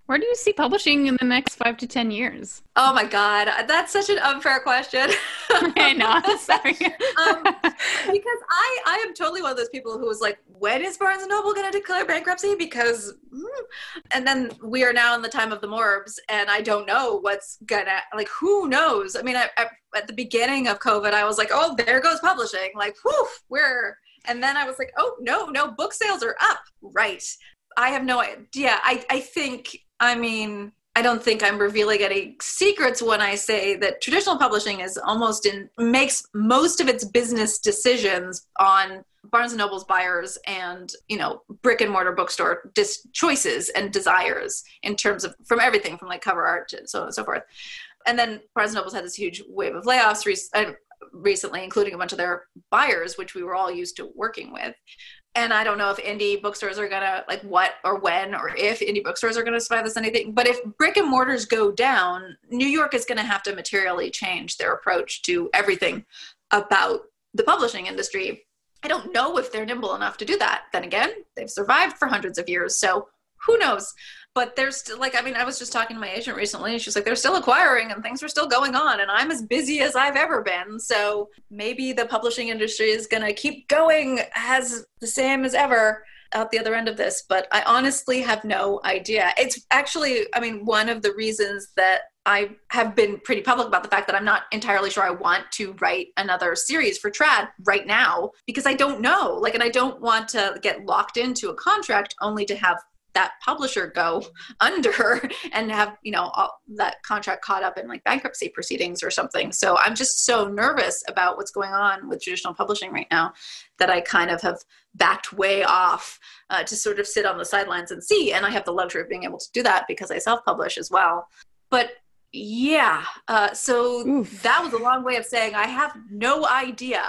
Where do you see publishing in the next five to ten years? Oh my god, that's such an unfair question. I know. Sorry. um, because I I am totally one of those people who was like, when is Barnes and Noble going to declare bankruptcy? Because, mm. and then we are now in the time of the morbs, and I don't know what's gonna like. Who knows? I mean, I, I, at the beginning of COVID, I was like, oh, there goes publishing. Like, whew, we're and then I was like, oh, no, no, book sales are up. Right. I have no idea. I, I think, I mean, I don't think I'm revealing any secrets when I say that traditional publishing is almost in makes most of its business decisions on Barnes and Noble's buyers and you know brick and mortar bookstore dis- choices and desires in terms of from everything from like cover art and so on and so forth. And then Barnes and Noble's had this huge wave of layoffs recently, including a bunch of their buyers, which we were all used to working with. And I don't know if indie bookstores are gonna like what or when or if indie bookstores are gonna survive this anything. But if brick and mortars go down, New York is gonna have to materially change their approach to everything about the publishing industry. I don't know if they're nimble enough to do that. Then again, they've survived for hundreds of years, so who knows? But there's still like i mean i was just talking to my agent recently and she's like they're still acquiring and things are still going on and i'm as busy as i've ever been. So maybe the publishing industry is going to keep going as the same as ever out the other end of this but i honestly have no idea. It's actually i mean one of the reasons that i have been pretty public about the fact that i'm not entirely sure i want to write another series for trad right now because i don't know. Like and i don't want to get locked into a contract only to have that publisher go under and have you know all, that contract caught up in like bankruptcy proceedings or something. So i'm just so nervous about what's going on with traditional publishing right now that i kind of have backed way off uh, to sort of sit on the sidelines and see. And i have the luxury of being able to do that because i self-publish as well. But yeah uh, so Oof. that was a long way of saying i have no idea.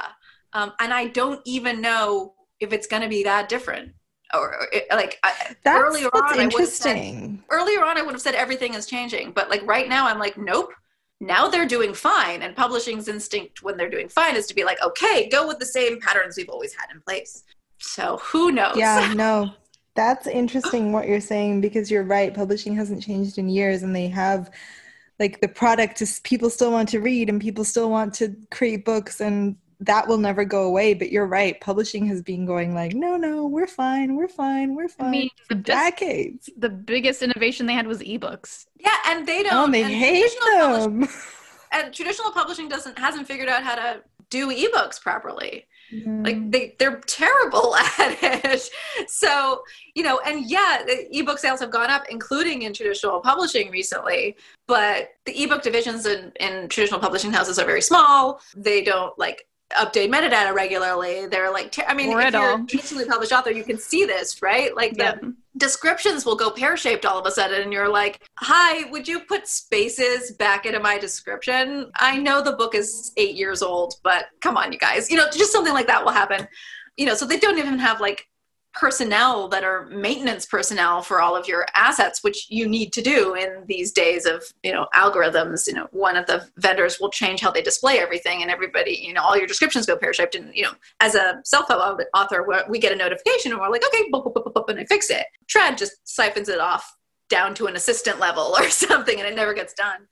Um, and i don't even know if it's going to be that different or like that's, earlier that's on, interesting. Said, earlier on, I would have said everything is changing, but like right now, I'm like, nope. Now they're doing fine, and publishing's instinct when they're doing fine is to be like, okay, go with the same patterns we've always had in place. So who knows? Yeah, no, that's interesting what you're saying because you're right. Publishing hasn't changed in years, and they have like the product is people still want to read and people still want to create books and that will never go away. But you're right. Publishing has been going like, no, no, we're fine, we're fine, we're fine I mean, for the decades. the biggest innovation they had was ebooks. Yeah, and they don't. Oh, they hate them. and traditional publishing doesn't hasn't figured out how to do ebooks properly. Like they they're terrible at it. So, you know, and yeah, ebook sales have gone up, including in traditional publishing recently. But the ebook divisions in, in traditional publishing houses are very small. They don't like update metadata regularly. They're like, I mean, or if you're a traditionally published author, you can see this, right? Like the descriptions will go pear shaped all of a sudden, and you're like, "Hi, would you put spaces back into my description?" I know the book is eight years old, but come on, you guys, you know, just something like that will happen. You know, so they don't even have like personnel that are maintenance personnel for all of your assets which you need to do in these days of you know algorithms. You know one of the vendors will change how they display everything and everybody you know all your descriptions go pear-shaped. And you know as a self-help author we get a notification and we're like okay boop, boop, boop, and i fix it. Trad just siphons it off down to an assistant level or something and it never gets done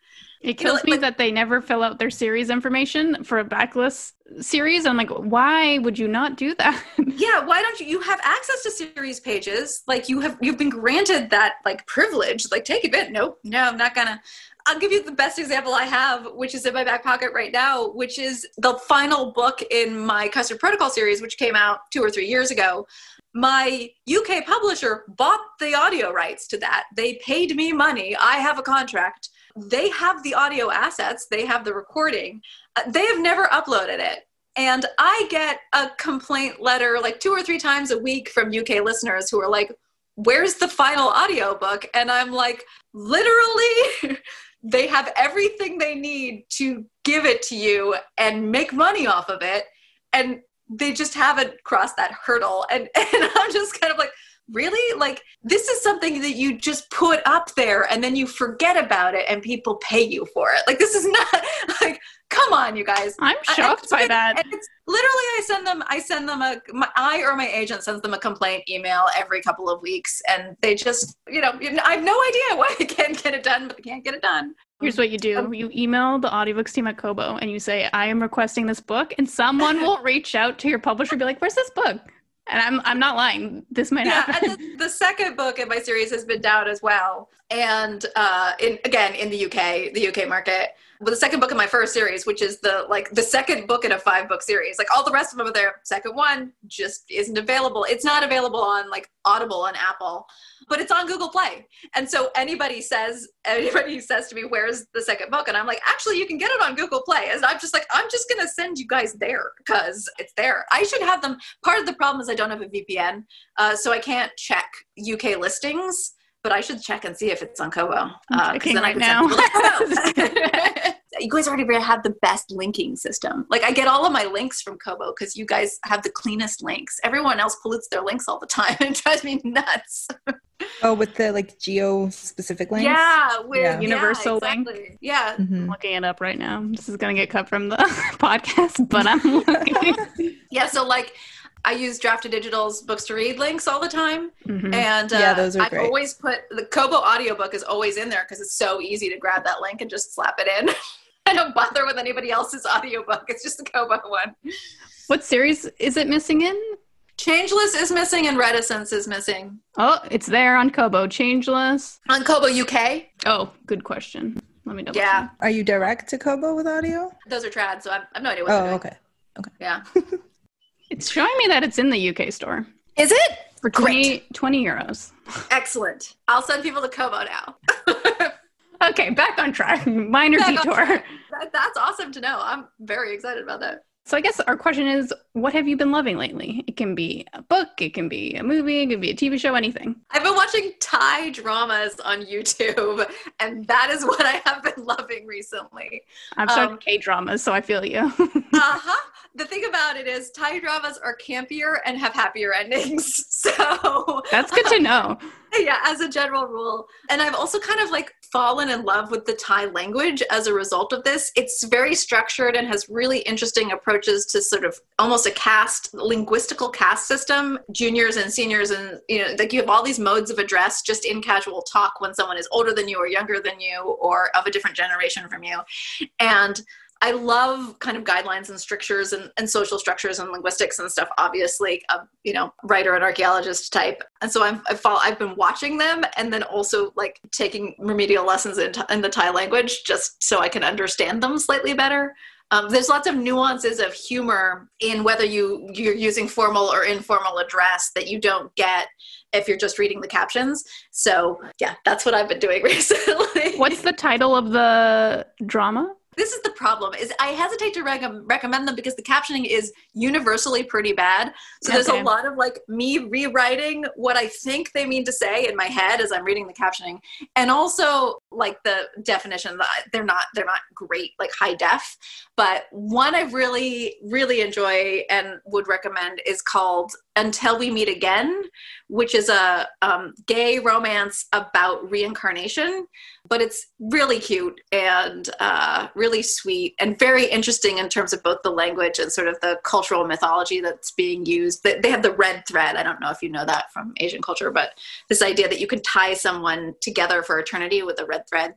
it kills you know, me that they never fill out their series information for a backlist series. I'm like, why would you not do that? yeah, why don't you? You have access to series pages. Like you have, you've been granted that like privilege. Like take a bit. Nope, no, I'm not gonna. I'll give you the best example I have, which is in my back pocket right now, which is the final book in my Custard Protocol series, which came out two or three years ago. My UK publisher bought the audio rights to that. They paid me money. I have a contract they have the audio assets, they have the recording. Uh, they have never uploaded it. And I get a complaint letter like two or three times a week from UK listeners who are like, Where's the final audio book? And I'm like, literally, they have everything they need to give it to you and make money off of it. And they just haven't crossed that hurdle. And, and I'm just kind of like, really? Like this is something that you just put up there and then you forget about it and people pay you for it. Like this is not like come on you guys. I'm shocked I, by that. and it's literally i send them i send them a my, i or my agent sends them a complaint email every couple of weeks and they just you know i have no idea why they can't get it done but they can't get it done. Here's what you do. Um, you email the audiobooks team at Kobo and you say, I am requesting this book, and someone will reach out to your publisher and be like, Where's this book? And I'm I'm not lying. This might yeah, happen. And the, the, second book in my series has been down as well, and uh, in again in the UK, the UK market. But the second book in my first series, which is the like the second book in a five book series, like all the rest of them are there. Second one just isn't available. It's not available on like Audible on Apple but it's on Google Play. And so anybody says, anybody says to me, where's the second book? And I'm like, actually, you can get it on Google Play. And I'm just like, I'm just going to send you guys there because it's there. I should have them. Part of the problem is I don't have a VPN. Uh, so I can't check UK listings, but I should check and see if it's on Kobo. Uh, then right I now. you guys already have the best linking system. Like I get all of my links from Kobo because you guys have the cleanest links. Everyone else pollutes their links all the time and drives me nuts. Oh, with the like geo specific links? Yeah, with yeah. universal yeah, exactly. link. Yeah. Mm-hmm. I'm looking it up right now. This is gonna get cut from the podcast, but I'm looking. yeah, so like I use Draft2Digital's books to read links all the time. Mm-hmm. And uh, yeah, those are I've great. always put the Kobo audiobook is always in there because it's so easy to grab that link and just slap it in. I don't bother with anybody else's audiobook. It's just the Kobo one. What series is it missing in? Changeless is missing and Reticence is missing. Oh, it's there on Kobo. Changeless. On Kobo UK. Oh, good question. Let me double Yeah. Check. Are you direct to Kobo with audio? Those are trad, so I have no idea what Oh, okay. Okay. Yeah. it's showing me that it's in the UK store. Is it? For 20, 20 euros. Excellent. I'll send people to Kobo now. okay, back on track. Minor back detour. That, that's awesome to know. I'm very excited about that. So I guess our question is, what have you been loving lately? It can be a book, it can be a movie, it can be a TV show, anything. I've been watching Thai dramas on YouTube, and that is what I have been loving recently. I've started um, K dramas, so I feel you. uh huh. The thing about it is, Thai dramas are campier and have happier endings. So that's good to know. yeah, as a general rule. And I've also kind of like fallen in love with the Thai language as a result of this. It's very structured and has really interesting approaches to sort of almost a caste, linguistical caste system, juniors and seniors. And, you know, like you have all these modes of address just in casual talk when someone is older than you or younger than you or of a different generation from you. And I love kind of guidelines and strictures and, and social structures and linguistics and stuff. Obviously, a you know writer and archaeologist type, and so I'm I fall, I've been watching them and then also like taking remedial lessons in, in the Thai language just so I can understand them slightly better. um, there's lots of nuances of humor in whether you you're using formal or informal address that you don't get if you're just reading the captions so yeah that's what i've been doing recently what's the title of the drama this is the problem is i hesitate to rec- recommend them because the captioning is universally pretty bad. So okay. there's a lot of like me rewriting what i think they mean to say in my head as i'm reading the captioning. And also like the definition they're not they're not great like high def. But one i really really enjoy and would recommend is called until we meet again which is a um, gay romance about reincarnation but it's really cute and uh, really sweet and very interesting in terms of both the language and sort of the cultural mythology that's being used. They have the red thread. I don't know if you know that from Asian culture, but this idea that you can tie someone together for eternity with a red thread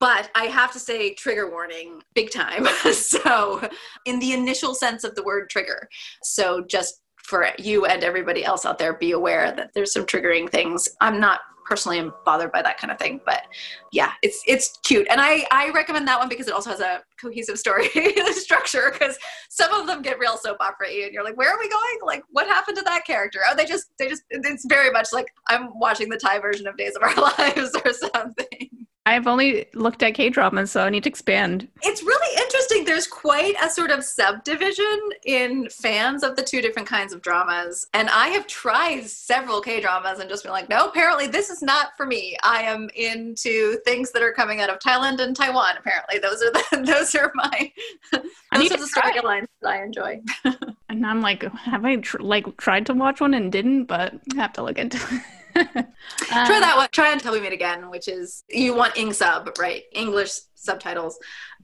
but I have to say, trigger warning, big time. so, in the initial sense of the word trigger. So, just for you and everybody else out there, be aware that there's some triggering things. I'm not personally bothered by that kind of thing. But yeah, it's it's cute, and I I recommend that one because it also has a cohesive story structure. Because some of them get real soap opera and you're like, where are we going? Like, what happened to that character? Oh, they just they just it's very much like I'm watching the Thai version of Days of Our Lives or something. I've only looked at K dramas, so I need to expand. It's really interesting. There's quite a sort of subdivision in fans of the two different kinds of dramas. And I have tried several K dramas and just been like, no, apparently this is not for me. I am into things that are coming out of Thailand and Taiwan. Apparently, those are the those are my those are the storylines that I enjoy. and I'm like, have I tr- like tried to watch one and didn't? But I have to look into it. Try um, that one. Try until we meet again, which is you want ing sub, right? English subtitles.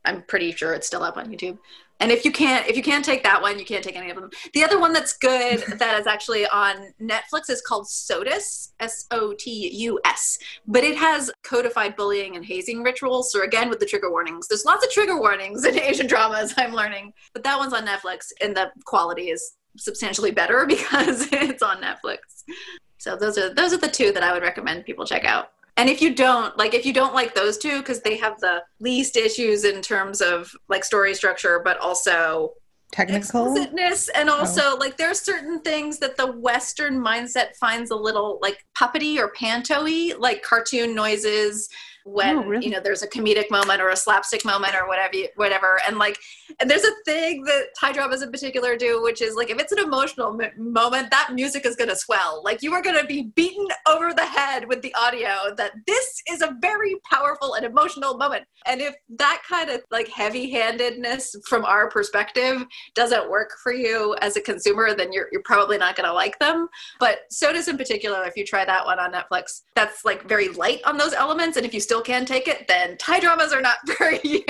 I'm pretty sure it's still up on YouTube. And if you can't, if you can't take that one, you can't take any of them. The other one that's good that is actually on Netflix is called SOTUS, S-O-T-U-S, but it has codified bullying and hazing rituals. So again, with the trigger warnings, there's lots of trigger warnings in Asian dramas. I'm learning, but that one's on Netflix, and the quality is substantially better because it's on Netflix. So those are those are the two that I would recommend people check out. And if you don't like if you don't like those two because they have the least issues in terms of like story structure but also technical explicitness and oh. also oh. like there are certain things that the western mindset finds a little like puppety or panto-y like cartoon noises when oh, really? you know there's a comedic moment or a slapstick moment or whatever whatever. And like and there's a thing that Thai dramas in particular do which is like if it's an emotional m- moment that music is going to swell. Like you are going to be beaten over the head with the audio that this is a very powerful and emotional moment. And if that kind of like heavy-handedness from our perspective doesn't work for you as a consumer then you're, you're probably not going to like them. But SOTUS in particular if you try that one on netflix that's like very light on those elements. And if you still still can take it, then Thai dramas are not for you.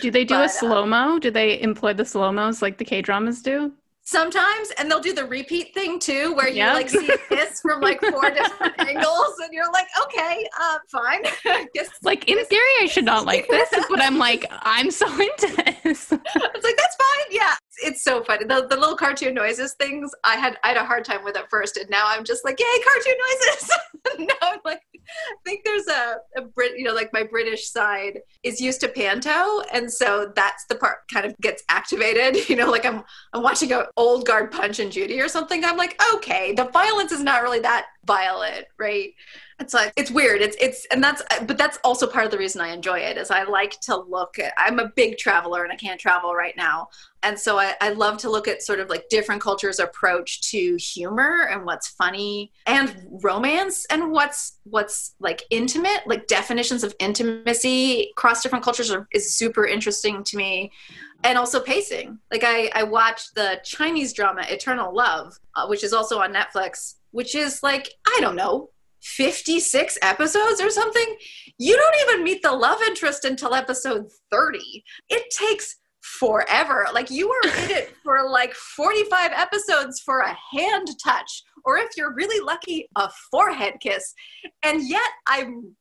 Do they do but, a slow mo? Um, do they employ the slow mos like the K dramas do? Sometimes, and they'll do the repeat thing too, where you yep. like see kiss from like four different angles, and you're like, okay, uh, fine. Guess, like in theory, I should not like this, but I'm like, I'm so into this. it's like that's fine. Yeah, it's so funny. The, the little cartoon noises things, I had I had a hard time with at first, and now I'm just like, yay, cartoon noises. now I'm like, I think there's a, a Brit, you know, like my British side is used to panto, and so that's the part kind of gets activated. You know, like I'm I'm watching an old guard Punch and Judy or something. I'm like, okay, the violence is not really that violent, right? It's like it's weird. It's it's and that's but that's also part of the reason I enjoy it is I like to look at I'm a big traveler and I can't travel right now. And so I, I love to look at sort of like different cultures' approach to humor and what's funny and romance and what's what's like intimate, like definitions of intimacy across different cultures are, is super interesting to me and also pacing. Like I, I watched the Chinese drama Eternal Love, uh, which is also on Netflix, which is like I don't know, 56 episodes or something. You don't even meet the love interest until episode 30. It takes forever. Like you are in it for like 45 episodes for a hand touch, or if you're really lucky, a forehead kiss. And yet I'm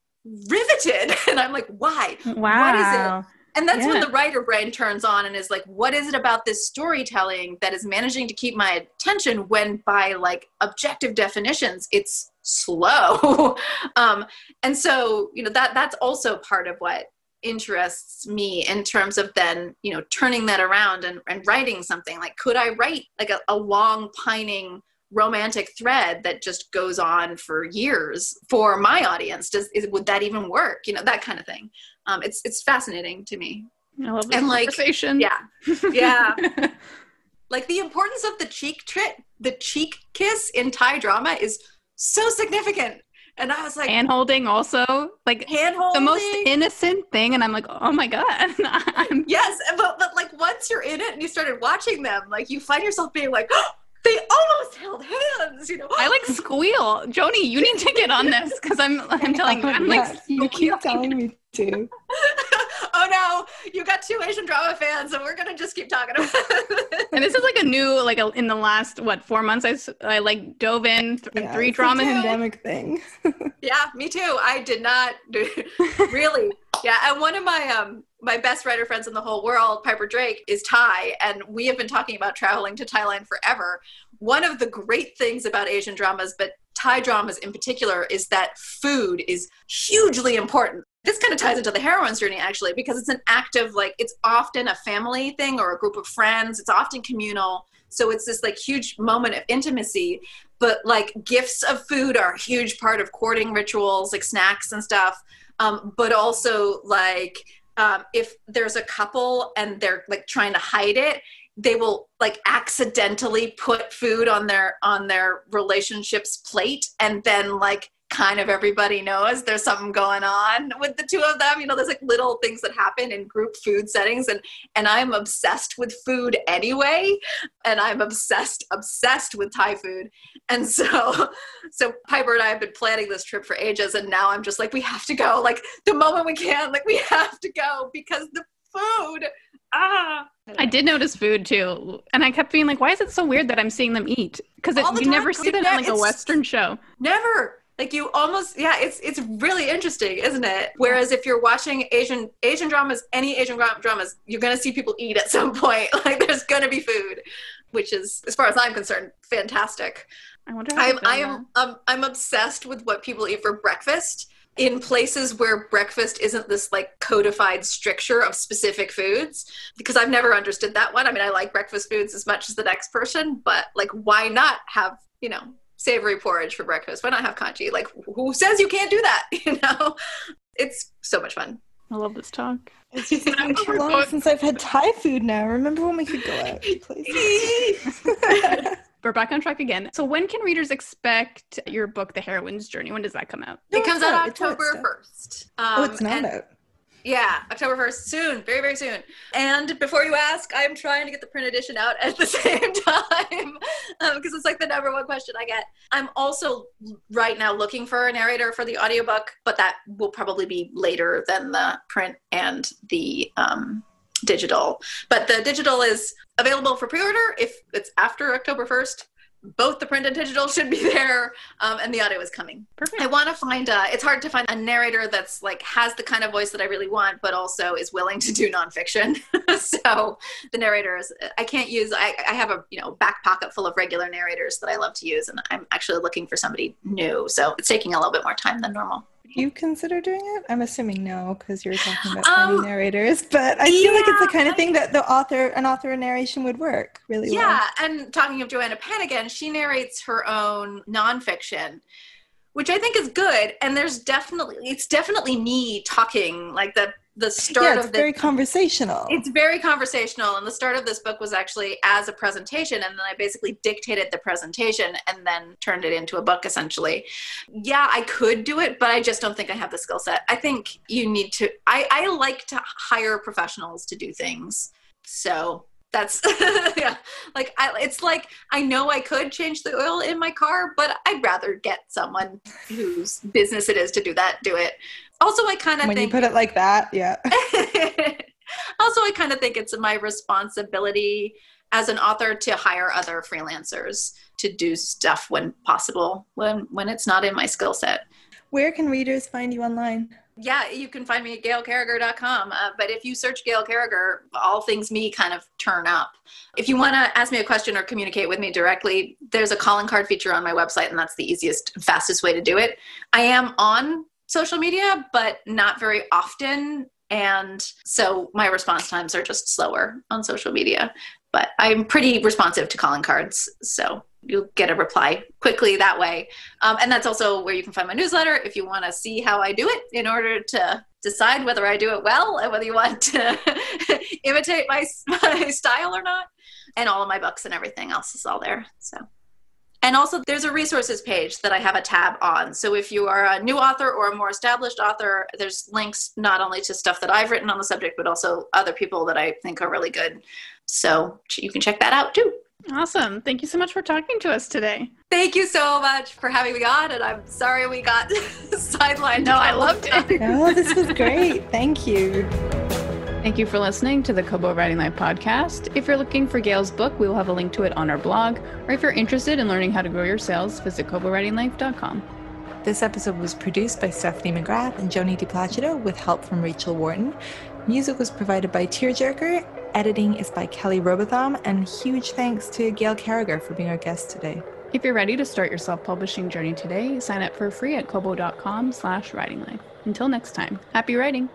riveted and I'm like, why? Wow. What is it? And that's yeah. when the writer brain turns on and is like, what is it about this storytelling that is managing to keep my attention when by like objective definitions, it's slow. um, and so, you know, that that's also part of what interests me in terms of then you know turning that around and, and writing something. Like could i write like a, a long pining romantic thread that just goes on for years for my audience? Does is, would that even work? You know that kind of thing. Um, it's it's fascinating to me. I love this and like yeah. Yeah. Like the importance of the cheek trick the cheek kiss in thai drama is so significant and I was like, hand holding also, like hand holding, the most innocent thing. And I'm like, oh my god. yes, but but like once you're in it and you started watching them, like you find yourself being like. Oh, they almost held hands, you know. I like squeal. Joni, you need to get on this because I'm I'm telling you, I'm like you keep telling me to. No, you got two Asian drama fans, and we're gonna just keep talking about it. and this is like a new, like a, in the last what four months, I, I like dove in th- yeah, three dramas. pandemic thing. yeah, me too. I did not do really. Yeah, and one of my um my best writer friends in the whole world, Piper Drake, is Thai, and we have been talking about traveling to Thailand forever. One of the great things about Asian dramas, but Thai dramas in particular, is that food is hugely important. This kind of ties into the heroine's journey actually, because it's an act of like, it's often a family thing or a group of friends, it's often communal. So it's this like huge moment of intimacy. But like gifts of food are a huge part of courting rituals, like snacks and stuff. Um, but also like um, if there's a couple and they're like trying to hide it they will like accidentally put food on their on their relationship's plate and then like kind of everybody knows there's something going on with the two of them. You know there's like little things that happen in group food settings and and i'm obsessed with food anyway and i'm obsessed obsessed with thai food. And so so piper and i have been planning this trip for ages and now i'm just like we have to go. Like the moment we can like we have to go because the food ah I did notice food too, and I kept being like, "Why is it so weird that I'm seeing them eat?" Because you time. never see that in like a Western show. Never, like you almost yeah it's it's really interesting isn't it whereas if you're watching asian asian dramas any asian dramas you're going to see people eat at some point like there's going to be food which is as far as i'm concerned fantastic i wonder i'm i'm um, i'm obsessed with what people eat for breakfast in places where breakfast isn't this like codified stricture of specific foods because I've never understood that one. I mean, I like breakfast foods as much as the next person, but like, why not have, you know, savory porridge for breakfast. Why not have congee? Like, who says you can't do that? You know, it's so much fun. I love this talk. It's just been too long since I've had Thai food now. Remember when we could go out places? We're back on track again. So when can readers expect your book, The Heroine's Journey? When does that come out? No, it comes out, out October 1st. Um, oh, it's not out. Yeah, October 1st, soon, very, very soon. And before you ask, I'm trying to get the print edition out at the same time because um, it's like the number one question I get. I'm also right now looking for a narrator for the audiobook, but that will probably be later than the print and the um, digital. But the digital is available for pre order if it's after October 1st both the print and digital should be there um, and the audio is coming. Perfect. I want to find a, it's hard to find a narrator that's like has the kind of voice that i really want but also is willing to do nonfiction. So the narrators i can't use I, I have a you know back pocket full of regular narrators that i love to use and i'm actually looking for somebody new. So it's taking a little bit more time than normal you consider doing it? I'm assuming no, because you're talking about um, narrators. But I feel like it's the kind of thing that the author, an author, narration would work really yeah, well. Yeah, and talking of Joanna Penn again, she narrates her own nonfiction, which I think is good. And there's definitely, it's definitely me talking like the the start yeah, it's of the, very conversational. It's very conversational, and the start of this book was actually as a presentation, and then I basically dictated the presentation and then turned it into a book essentially. Yeah, I could do it, but I just don't think I have the skill set. I think you need to. I I like to hire professionals to do things, so that's yeah. Like I, it's like i know i could change the oil in my car but i'd rather get someone whose business it is to do that do it. Also i kind of when think you put it like that yeah. Also i kind of think it's my responsibility as an author to hire other freelancers to do stuff when possible when when it's not in my skill set. Where can readers find you online yeah, you can find me at gailcarriger.com. Uh, but if you search Gail Carriger, all things me kind of turn up. If you want to ask me a question or communicate with me directly, there's a calling card feature on my website, and that's the easiest, fastest way to do it. I am on social media, but not very often. And so my response times are just slower on social media. But I'm pretty responsive to calling cards. So you'll get a reply quickly that way. Um, and that's also where you can find my newsletter if you want to see how I do it in order to decide whether I do it well and whether you want to imitate my, my style or not. And all of my books and everything else is all there. So. And also, there's a resources page that I have a tab on. So if you are a new author or a more established author, there's links not only to stuff that I've written on the subject, but also other people that I think are really good. So you can check that out too. Awesome. Thank you so much for talking to us today. Thank you so much for having me on. And I'm sorry we got sidelined. No, I loved it. oh, this was great. Thank you. Thank you for listening to the Kobo Writing Life podcast. If you're looking for Gail's book, we will have a link to it on our blog. Or if you're interested in learning how to grow your sales, visit kobowritinglife.com. This episode was produced by Stephanie McGrath and Joni DiPlacido with help from Rachel Wharton. Music was provided by Tearjerker. Editing is by Kelly Robotham. And huge thanks to Gail Carriger for being our guest today. If you're ready to start your self-publishing journey today, sign up for free at kobo.com slash writing life. Until next time, happy writing!